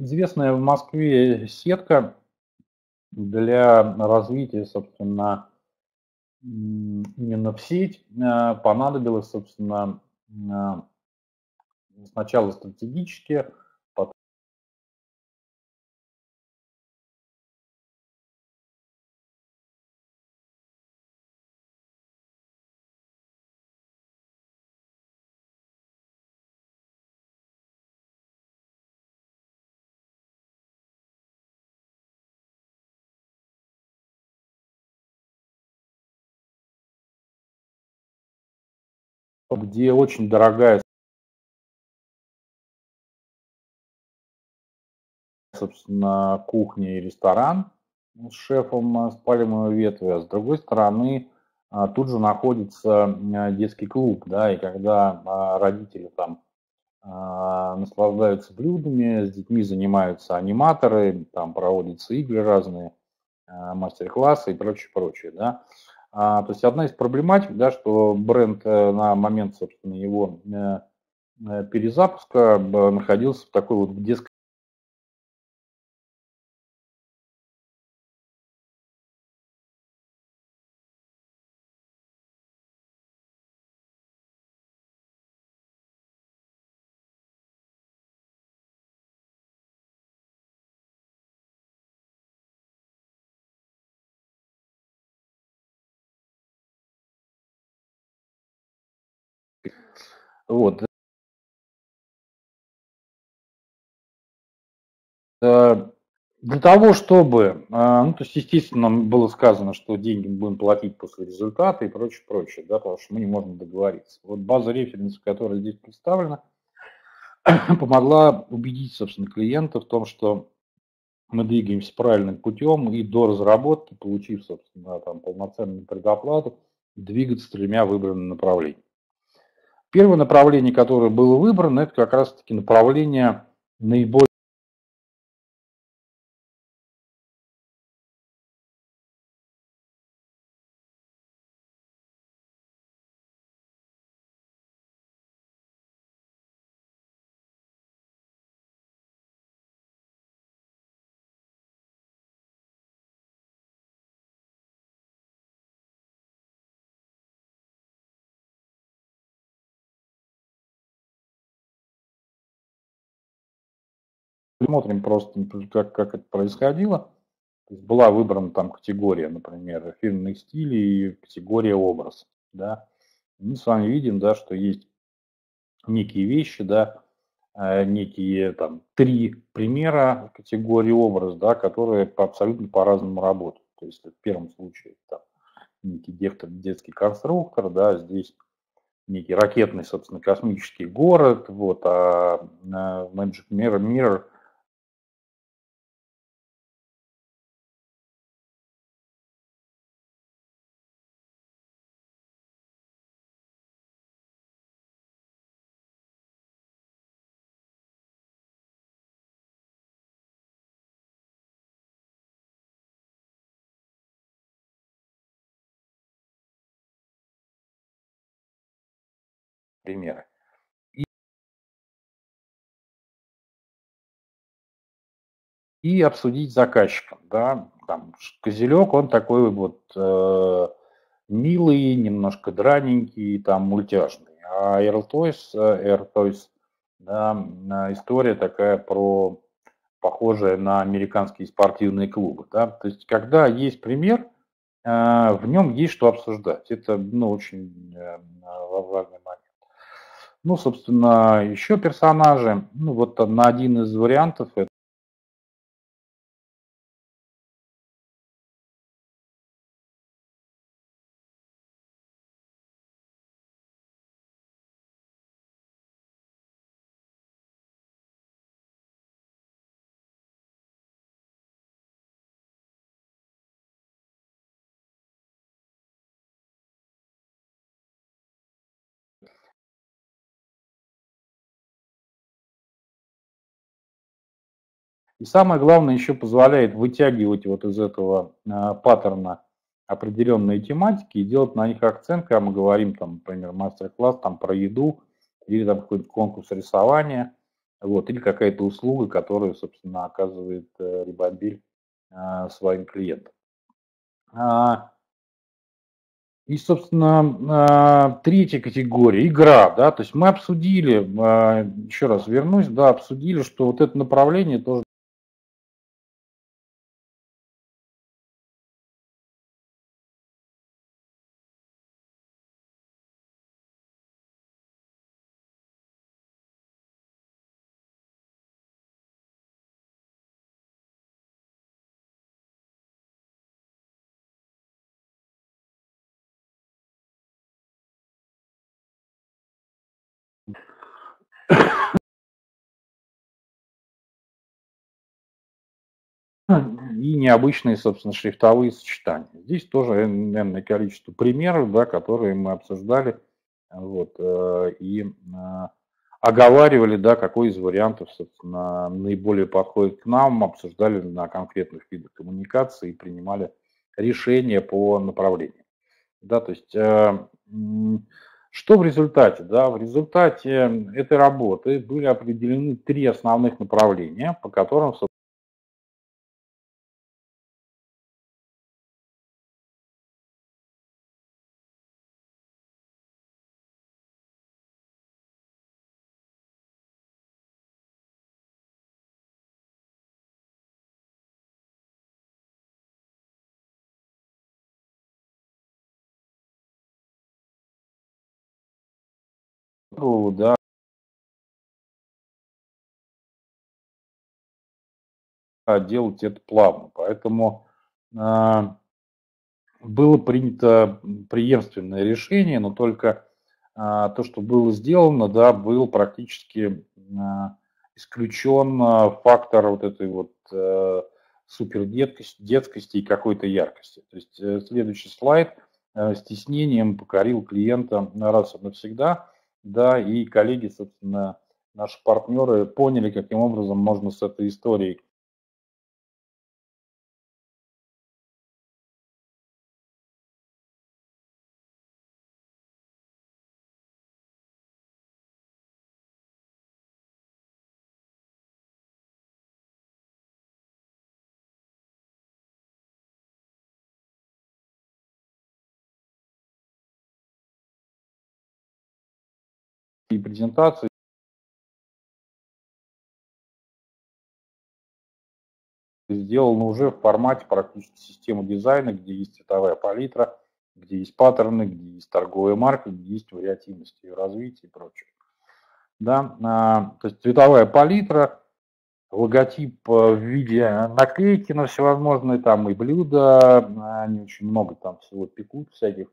известная в Москве сетка для развития, собственно, именно в сеть понадобилось, собственно, сначала стратегически, где очень дорогая собственно, кухня и ресторан с шефом с пальмовой ветви, а с другой стороны а, тут же находится детский клуб, да, и когда а, родители там наслаждаются блюдами, с детьми занимаются аниматоры, там проводятся игры разные, мастер-классы и прочее, прочее, да, а, то есть одна из проблематик, да, что бренд э, на момент, собственно, его э, э, перезапуска находился в такой вот Вот. Для того, чтобы, а, ну, то есть, естественно, было сказано, что деньги мы будем платить после результата и прочее, прочее, да, потому что мы не можем договориться. Вот база референсов, которая здесь представлена, *coughs* помогла убедить, собственно, клиента в том, что мы двигаемся правильным путем и до разработки, получив, собственно, там, полноценную предоплату, двигаться тремя выбранными направлениями. Первое направление, которое было выбрано, это как раз-таки направление наиболее Смотрим просто, как, как это происходило. То есть была выбрана там категория, например, фирменный стиль и категория образ. Да. Мы с вами видим, да, что есть некие вещи, да, э, некие там три примера категории образ, да, которые абсолютно по-разному работают. То есть в первом случае там некий детский конструктор, да, здесь некий ракетный, собственно, космический город, вот, а Magic Mirror, Mirror примеры. И, и обсудить заказчиком. Да? Там, козелек, он такой вот э, милый, немножко драненький, там мультяшный. А AirToys, AirToys да, история такая про похожая на американские спортивные клубы. Да? То есть, когда есть пример, э, в нем есть что обсуждать. Это ну, очень э, важный. Ну, собственно, еще персонажи. Ну, вот на один из вариантов И самое главное, еще позволяет вытягивать вот из этого э, паттерна определенные тематики и делать на них акцент, когда мы говорим, там, например, мастер-класс там, про еду, или там какой-нибудь конкурс рисования, вот, или какая-то услуга, которую, собственно, оказывает э, Рибабиль э, своим клиентам. А, и, собственно, э, третья категория – игра. Да? То есть мы обсудили, э, еще раз вернусь, да, обсудили, что вот это направление тоже и необычные, собственно, шрифтовые сочетания. Здесь тоже энное количество примеров, да, которые мы обсуждали вот, э, и э, оговаривали, да, какой из вариантов, собственно, наиболее подходит к нам, обсуждали на конкретных видах коммуникации и принимали решения по направлениям. Да, то есть, э, что в результате? Да, в результате этой работы были определены три основных направления, по которым, да, делать это плавно. Поэтому было принято преемственное решение, но только то, что было сделано, да, был практически исключен фактор вот этой вот э, супердеткости детскости и какой-то яркости. То есть э, следующий слайд э, стеснением покорил клиента раз и навсегда, да, и коллеги, собственно, наши партнеры поняли, каким образом можно с этой историей презентации сделано уже в формате практически системы дизайна, где есть цветовая палитра, где есть паттерны, где есть торговая марка, где есть вариативность ее развития и прочее. Да, а, то есть цветовая палитра, логотип э, в виде наклейки на всевозможные там и блюда, они очень много там всего пекут, всяких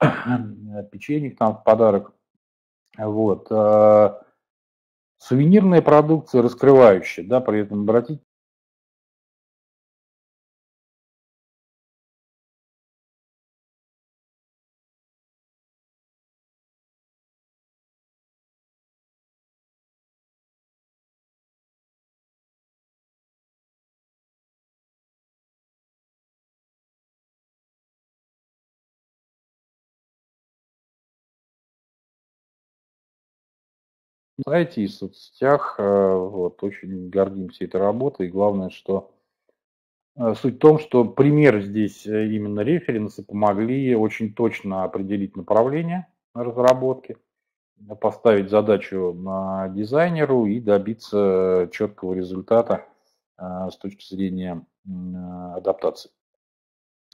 *clears throat* печеньев там в подарок. Вот. А, сувенирная продукция, раскрывающая, да, при этом обратите сайте и соцсетях. Э, вот, очень гордимся этой работой. И главное, что э, суть в том, что пример здесь э, именно референсы помогли очень точно определить направление разработки, поставить задачу дизайнеру и добиться четкого результата с точки зрения адаптации.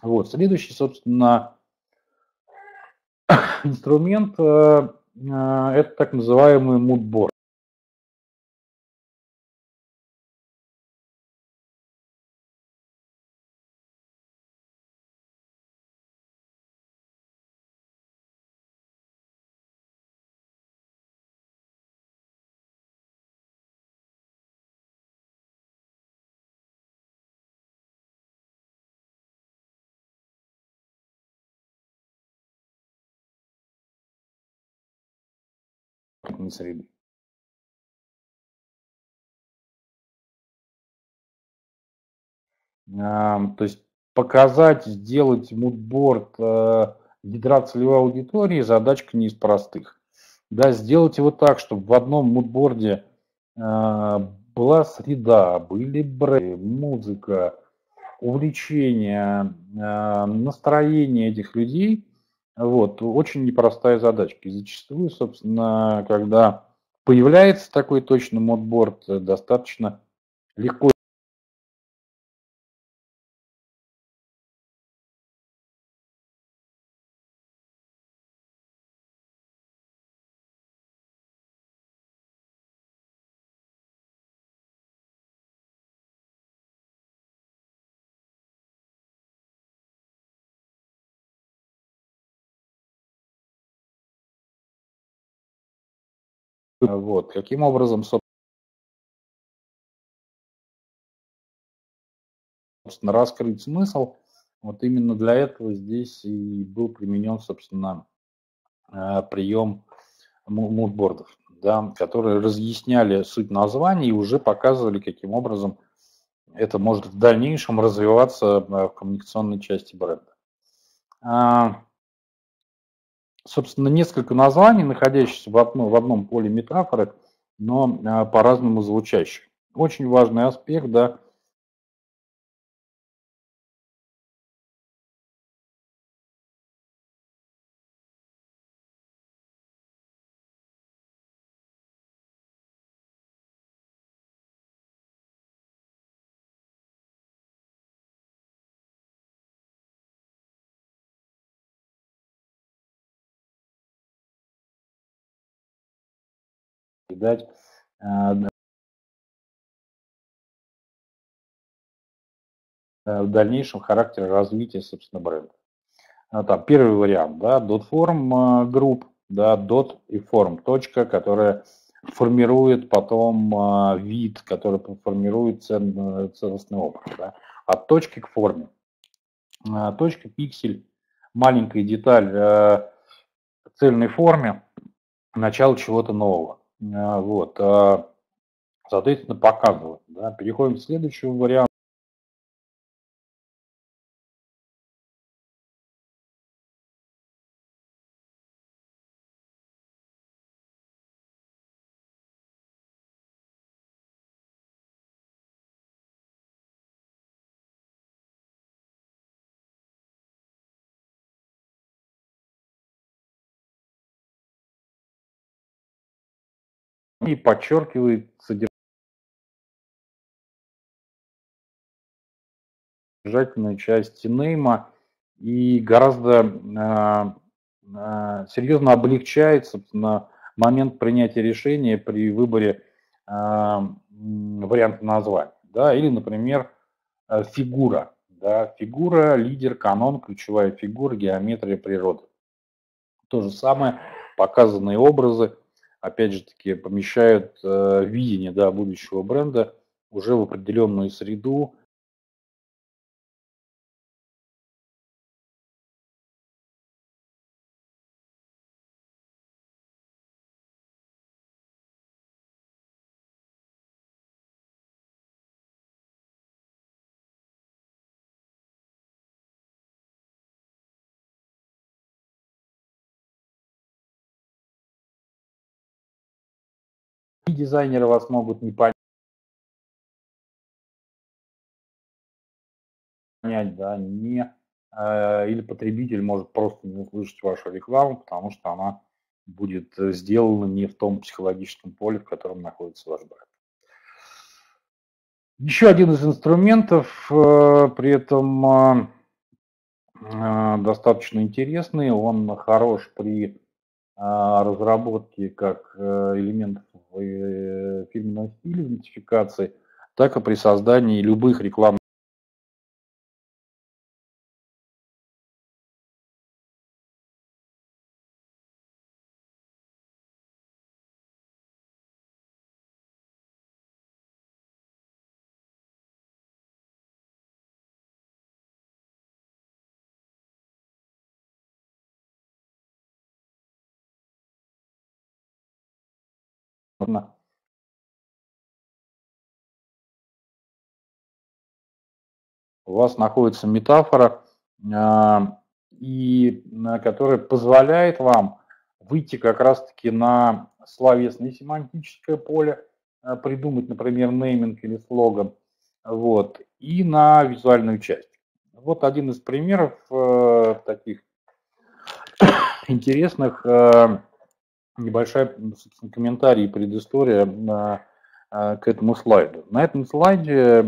Вот, следующий, собственно, *coughs* инструмент это так называемый мудборд. Среды То есть показать, сделать мудборд э, гидроцелевой аудитории задачка не из простых. Да, сделать его так, чтобы в одном мудборде э, была среда, были бренды, музыка, увлечения, э, настроение этих людей – вот, очень непростая задачка. И зачастую, собственно, когда появляется такой точный модборд, э, достаточно легко Вот. Каким образом, собственно, раскрыть смысл? Вот именно для этого здесь и был применен, собственно, э, прием мудбордов, да, которые разъясняли суть названий и уже показывали, каким образом это может в дальнейшем развиваться э, в коммуникационной части бренда. Собственно, несколько названий, находящихся в одном, в одном поле метафоры, но а, по-разному звучащих. Очень важный аспект, да, дать в дальнейшем характере развития, собственно, бренда. Там первый вариант, да, .form групп, да, dot и form, точка, которая формирует потом вид, который формирует целостный образ, да, от точки к форме. Точка, пиксель, маленькая деталь цельной форме, начало чего-то нового. Вот. Соответственно, показывает. Да. Переходим к следующему варианту. И подчеркивает содержательную часть нейма и гораздо э, э, серьезно облегчает, собственно, момент принятия решения при выборе э, варианта названия. Да, или, например, э, фигура. Да, фигура, лидер, канон, ключевая фигура, геометрия природы. То же самое, показанные образы, опять же таки, помещают э, видение да, будущего бренда уже в определенную среду, дизайнеры вас могут не понять, да, не э, или потребитель может просто не услышать вашу рекламу, потому что она будет сделана не в том психологическом поле, в котором находится ваш бренд. Еще один из инструментов, э, при этом э, э достаточно интересный, он хорош при разработки как э, элементов э, фирменного стиля, идентификации, так и при создании любых рекламных Ладно. У вас находится метафора, а, и которая позволяет вам выйти как раз-таки на словесное семантическое поле, а, придумать, например, нейминг или слоган, вот, и на визуальную часть. Вот один из примеров э, таких *coughs* интересных собственно, комментарий предыстория а, к этому слайду. На этом слайде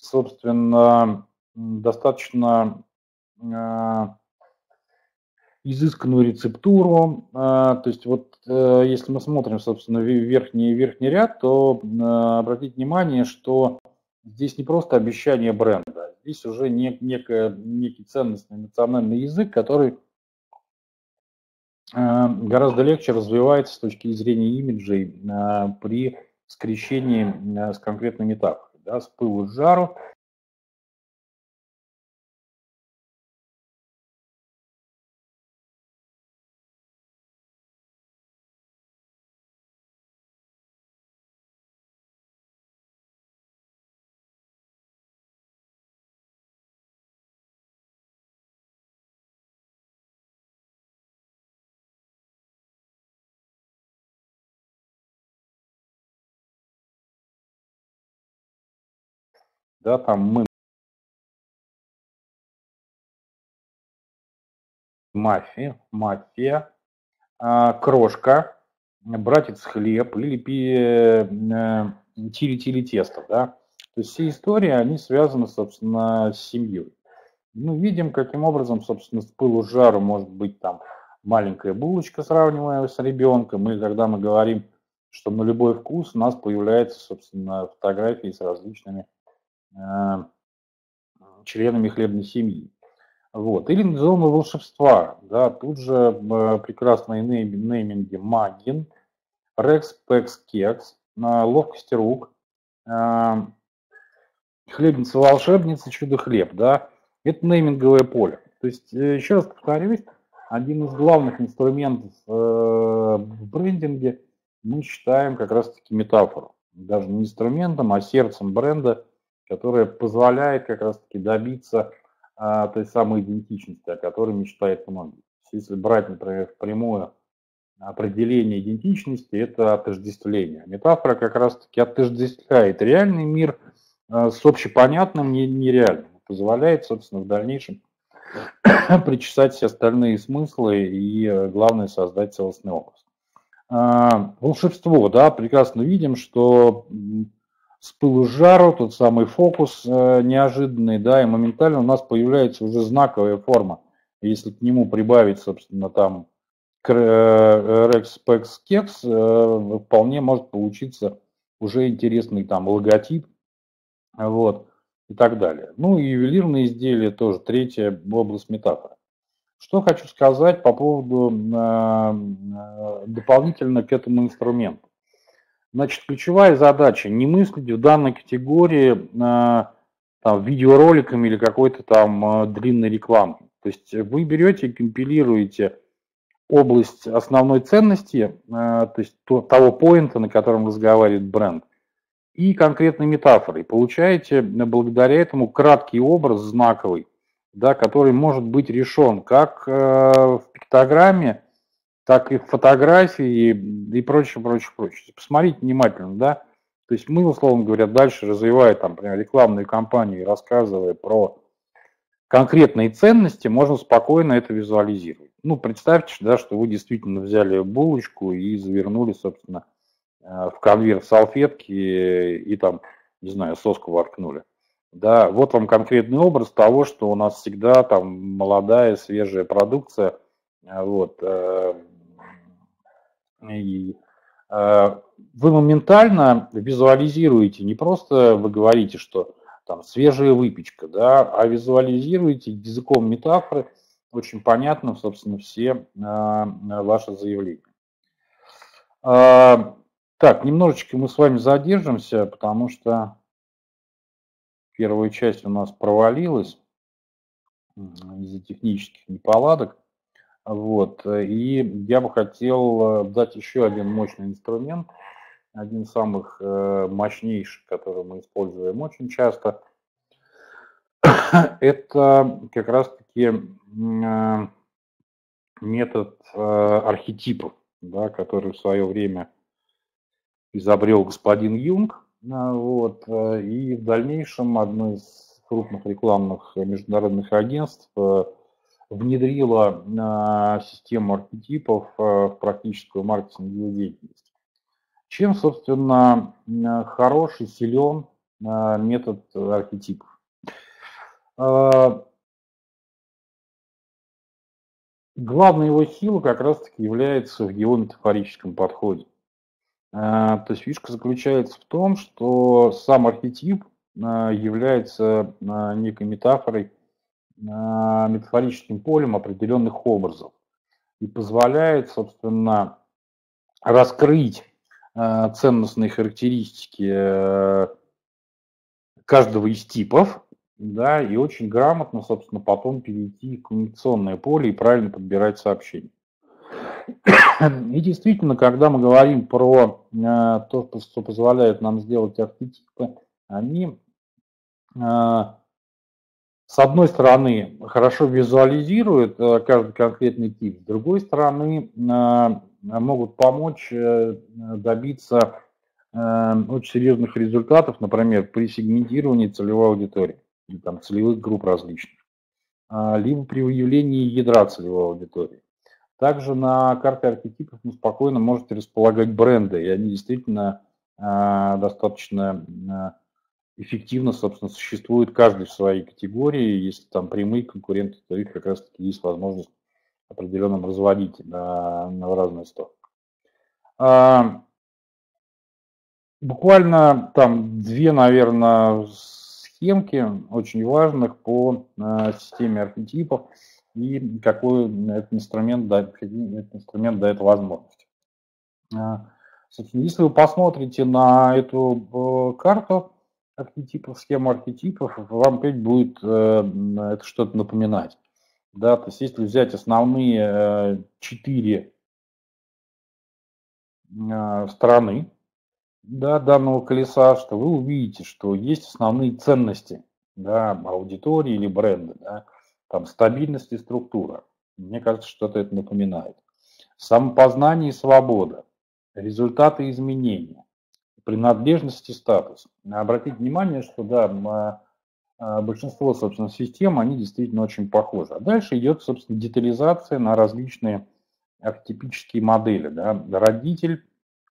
собственно, достаточно а, изысканную рецептуру. А, то есть вот э, если мы смотрим, собственно, верхний верхний ряд, то а, обратите внимание, что здесь не просто обещание бренда, здесь уже не, некое, некий ценностный национальный язык, который гораздо легче развивается с точки зрения имиджей при скрещении с конкретной метафорой да, с пылу с жару. Да, там мы мафия, мафия, а, крошка, братец хлеб или тили-тили тесто, да. То есть все истории, они связаны, собственно, с семьей. Мы видим, каким образом, собственно, с пылу жару может быть там маленькая булочка, сравнивая с ребенком, и когда мы говорим, что на любой вкус у нас появляются, собственно, фотографии с различными э, членами хлебной семьи. Вот. Или зона волшебства. Да, тут же прекрасные нейминги Магин, Рекс, Пекс, Кекс, э, ловкости рук, э, хлебница-волшебница, чудо-хлеб. Да, это нейминговое поле. То есть, э, еще раз повторюсь, один из главных инструментов э, в брендинге мы считаем как раз-таки метафору. Даже не инструментом, а сердцем бренда, которое позволяет как раз-таки добиться а, той самой идентичности, о которой мечтает многие. Если брать, например, впрямую определение идентичности, это отождествление. Метафора как раз-таки отождествляет реальный мир а, с общепонятным нереальным, позволяет, собственно, в дальнейшем *coughs* причесать все остальные смыслы и, э, главное, создать целостный образ. А, волшебство, да, прекрасно видим, что с пылу с жару, тот самый фокус э, неожиданный, да, и моментально у нас появляется уже знаковая форма. Если к нему прибавить, собственно, там э, Rex Spex Kex, вполне может получиться уже интересный там логотип, вот, и так далее. Ну и ювелирные изделия тоже, третья область метафоры. Что хочу сказать по поводу э, дополнительно к этому инструменту. Значит, ключевая задача не мыслить в данной категории э, там, видеороликами или какой-то там э, длинной рекламой. То есть вы берете и компилируете область основной ценности, то есть того поинта, на котором разговаривает бренд, и конкретной метафорой. Получаете благодаря этому краткий образ знаковый, да, который может быть решен как э, в пиктограмме, так и фотографии и, прочее, прочее, прочее. Посмотрите внимательно, да. То есть мы, условно говоря, дальше развивая там, например, рекламную кампанию и рассказывая про конкретные ценности, можно спокойно это визуализировать. Ну, представьте, да, что вы действительно взяли булочку и завернули, собственно, э, в конверт салфетки и там, не знаю, соску воткнули. Да, вот вам конкретный образ того, что у нас всегда там молодая, свежая продукция. А, вот. И э, вы моментально визуализируете, не просто вы говорите, что там свежая выпечка, да, а визуализируете языком метафоры очень понятно, собственно, все э, ваши заявления. Так, немножечко мы с вами задержимся, потому что Первая часть у нас провалилась из-за технических неполадок. Вот. И я бы хотел э, дать еще один мощный инструмент, один из самых э, мощнейших, который мы используем очень часто. *coughs* Это как раз-таки э, метод архетипов, да, который в свое время изобрел господин Юнг. А, вот. Э, и в дальнейшем одно из крупных рекламных международных агентств внедрило а, систему архетипов э, в практическую маркетинговую деятельность. Чем, собственно, хороший, силен метод архетипов? Главная его сила как раз-таки является в его метафорическом подходе. А, то есть фишка заключается в том, что сам архетип а, является а, некой метафорой, метафорическим полем определенных образов и позволяет, собственно, раскрыть ценностные характеристики каждого из типов, да, и очень грамотно, собственно, потом перейти в коммуникационное поле и правильно подбирать сообщения. *coughs* И действительно, когда мы говорим про э, то, что позволяет нам сделать архетипы, они, э, с одной стороны, хорошо визуализируют э, каждый конкретный тип, с другой стороны, могут помочь добиться очень серьезных результатов, например, при сегментировании целевой аудитории или там целевых групп различных. либо при выявлении ядра целевой аудитории. Также на карте архетипов вы спокойно можете располагать бренды, и они действительно достаточно эффективно, собственно, существуют каждый в своей категории. Если там прямые конкуренты, то их как раз-таки есть возможность определенным разводить на, на разные стороны. А, буквально там две, наверное, схемки очень важных по а, системе архетипов и какой этот инструмент дает, этот инструмент дает возможность. А, собственно, если вы посмотрите на эту э, карту, архетипов, схему архетипов, вам опять будет э, это что-то напоминать. Да, то есть если взять основные э, четыре э, стороны да, данного колеса, что вы увидите, что есть основные ценности да, аудитории или бренда, да, там стабильность и структура. Мне кажется, что-то это напоминает. Самопознание и свобода, результаты изменения, принадлежность и статус. Обратите внимание, что да, а, большинство, собственно, систем, они действительно очень похожи. А дальше идет, собственно, детализация на различные архетипические модели. Да? Родитель,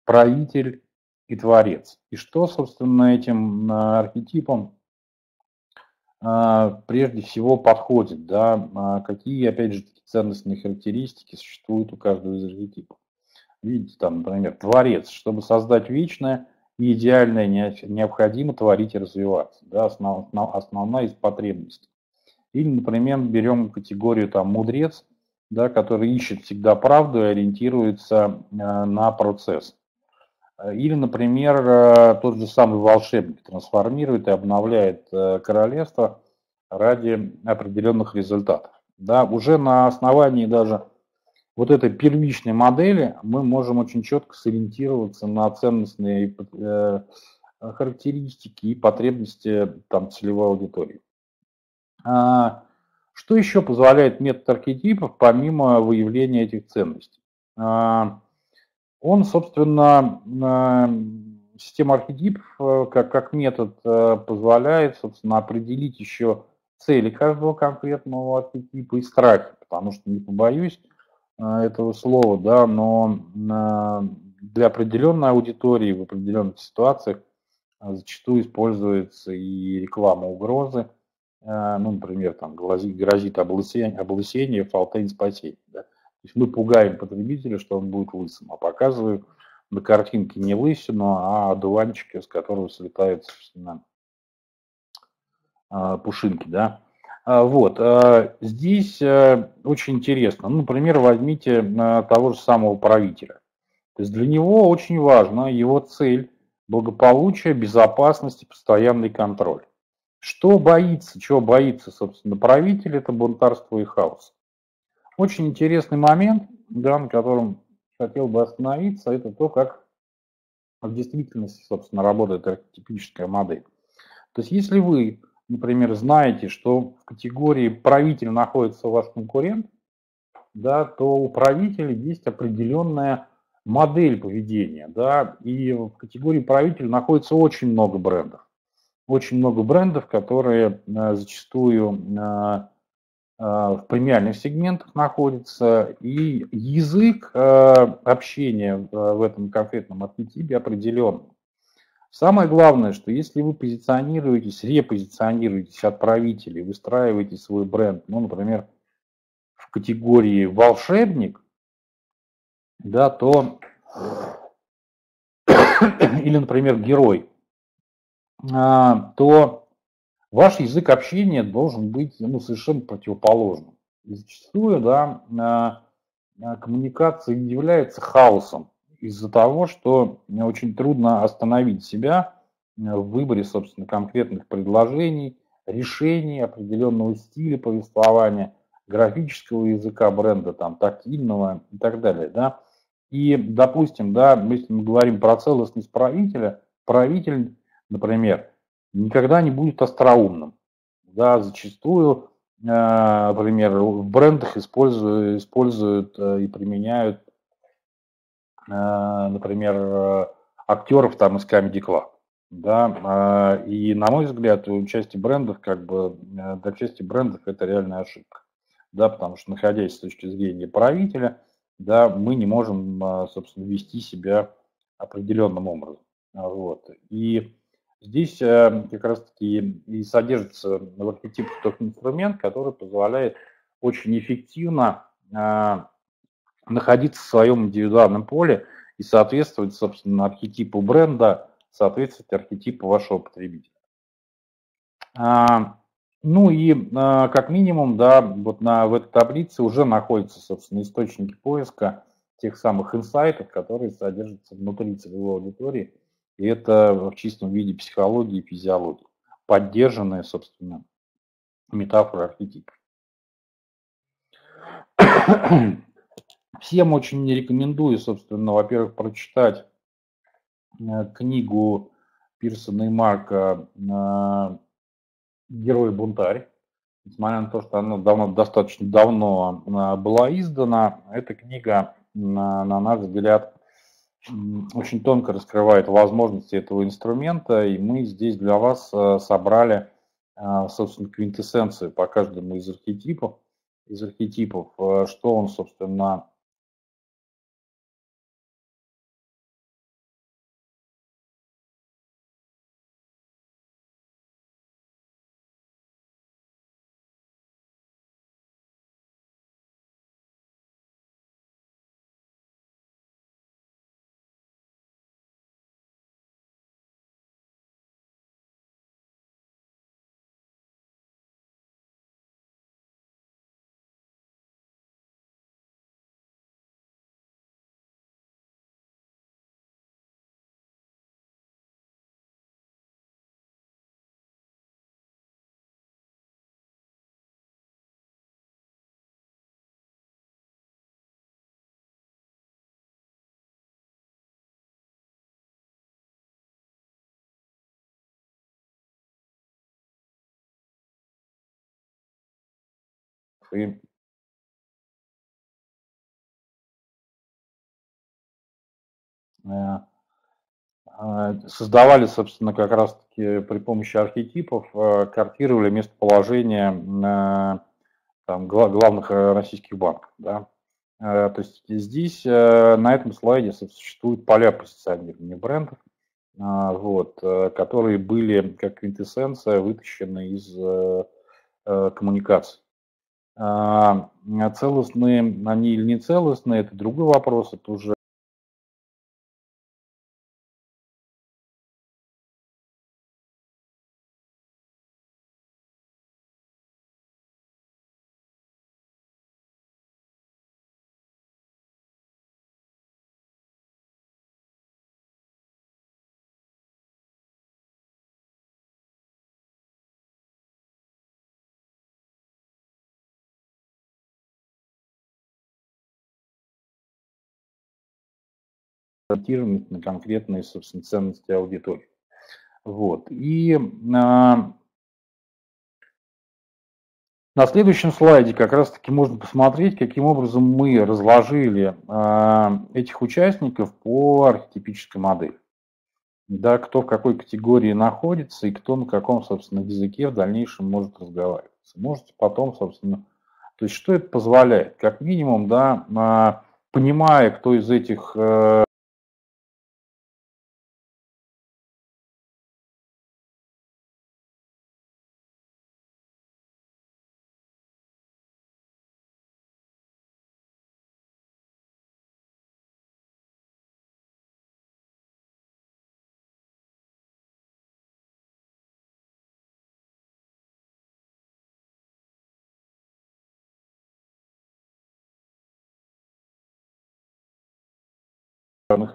правитель и творец. И что, собственно, этим а, архетипом а, прежде всего подходит, да, какие, опять же, ценностные характеристики существуют у каждого из архетипов. Видите, там, например, творец, чтобы создать вечное, и идеальное необходимо творить и развиваться. Да, основ, основная из потребностей. Или, например, берем категорию там мудрец, да, который ищет всегда правду и ориентируется э, на процесс. Или, например, э, тот же самый волшебник трансформирует и обновляет э, королевство ради определенных результатов. Да, уже на основании даже вот этой первичной модели мы можем очень четко сориентироваться на ценностные э, характеристики и потребности там, целевой аудитории. А, что еще позволяет метод архетипов, помимо выявления этих ценностей? А, он, собственно, система архетипов э, как, как метод э, позволяет, собственно, определить еще цели каждого конкретного архетипа и страхи, потому что, не побоюсь, этого слова, да, но для определенной аудитории в определенных ситуациях а, зачастую используется и реклама угрозы, ну, например, там грозит, облысение, облысение фалтейн спасение. Да? То есть мы пугаем потребителя, что он будет лысым, а показываю на картинке не лысину, а одуванчики, с которого слетают собственно, пушинки, да. А, вот, а, здесь э, очень интересно. Ну, например, возьмите того же самого правителя. То есть для него очень важна его цель – благополучие, безопасность и постоянный контроль. Что боится, чего боится, собственно, правитель – это бунтарство и хаос. Очень интересный момент, да, на котором хотел бы остановиться, это то, как в действительности, собственно, работает архетипическая модель. То есть если вы например, знаете, что в категории правитель находится ваш конкурент, да, то у правителя есть определенная модель поведения, да, и в категории правитель находится очень много брендов. Очень много брендов, которые э, зачастую э, э, в премиальных сегментах находятся, и язык общения в этом конкретном архетипе определенный. Самое главное, что если вы позиционируетесь, репозиционируетесь от правителей, выстраиваете свой бренд, ну, например, в категории волшебник, да, то *coughs* или, например, герой, а, то ваш язык общения должен быть ну, совершенно противоположным. И зачастую да, а, а, коммуникация является хаосом из-за того, что очень трудно остановить себя э, в выборе, собственно, конкретных предложений, решений, определенного стиля повествования, графического языка бренда, там, тактильного и так далее, да. И, допустим, да, если мы говорим про целостность правителя, правитель, например, никогда не будет остроумным. Да, зачастую, э, например, в брендах используют, используют э, и применяют например, э, актеров там из Comedy Club. Да, и на мой взгляд, у части брендов, как бы, для части брендов это реальная ошибка. Да, потому что находясь с точки зрения правителя, да, мы не можем, собственно, вести себя определенным образом. Вот. И здесь э, как раз-таки и содержится в архетипе тот инструмент, который позволяет очень эффективно э, находиться в своем индивидуальном поле и соответствовать, собственно, архетипу бренда, соответствовать архетипу вашего потребителя. А, ну и как минимум, да, вот на, в этой таблице уже находятся, собственно, источники поиска тех самых инсайтов, которые содержатся внутри целевой аудитории. И это в чистом виде психологии и физиологии, поддержанная, собственно, метафора архетипов. Всем очень рекомендую, собственно, во-первых, прочитать э, книгу Пирсона и Марка э, «Герой-бунтарь». Несмотря на то, что она давно, достаточно давно э, была издана, эта книга на, на наш взгляд, очень тонко раскрывает возможности этого инструмента, и мы здесь для вас собрали, собственно, квинтэссенцию по каждому из архетипов, из архетипов, что он, собственно, и э, а, создавали, собственно, как раз-таки при помощи архетипов, э, картировали местоположение там, главных э, российских банков. Да? То есть здесь, на этом слайде существуют поля позиционирования брендов, вот, которые были как квинтэссенция вытащены из коммуникации. А, целостные они или не целостные, это другой вопрос, это уже ориентированы на конкретные, собственно, ценности аудитории. Вот. И а, на следующем слайде как раз-таки можно посмотреть, каким образом мы разложили а, этих участников по архетипической модели. Да, кто в какой категории находится и кто на каком, собственно, языке в дальнейшем может разговаривать. Можете потом, собственно, то есть что это позволяет? Как минимум, да, а, понимая, кто из этих э,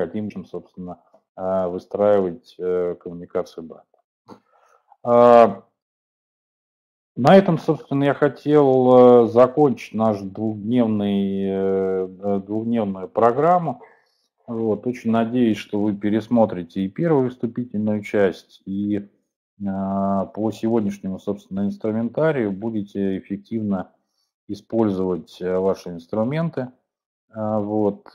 хотим, собственно, а, выстраивать э, коммуникацию бренда. А, на этом, собственно, я хотел э, закончить нашу двухдневный, э, двухдневную программу. Вот, очень надеюсь, что вы пересмотрите и первую вступительную часть, и а, по сегодняшнему, собственно, инструментарию будете эффективно использовать ваши инструменты. Вот,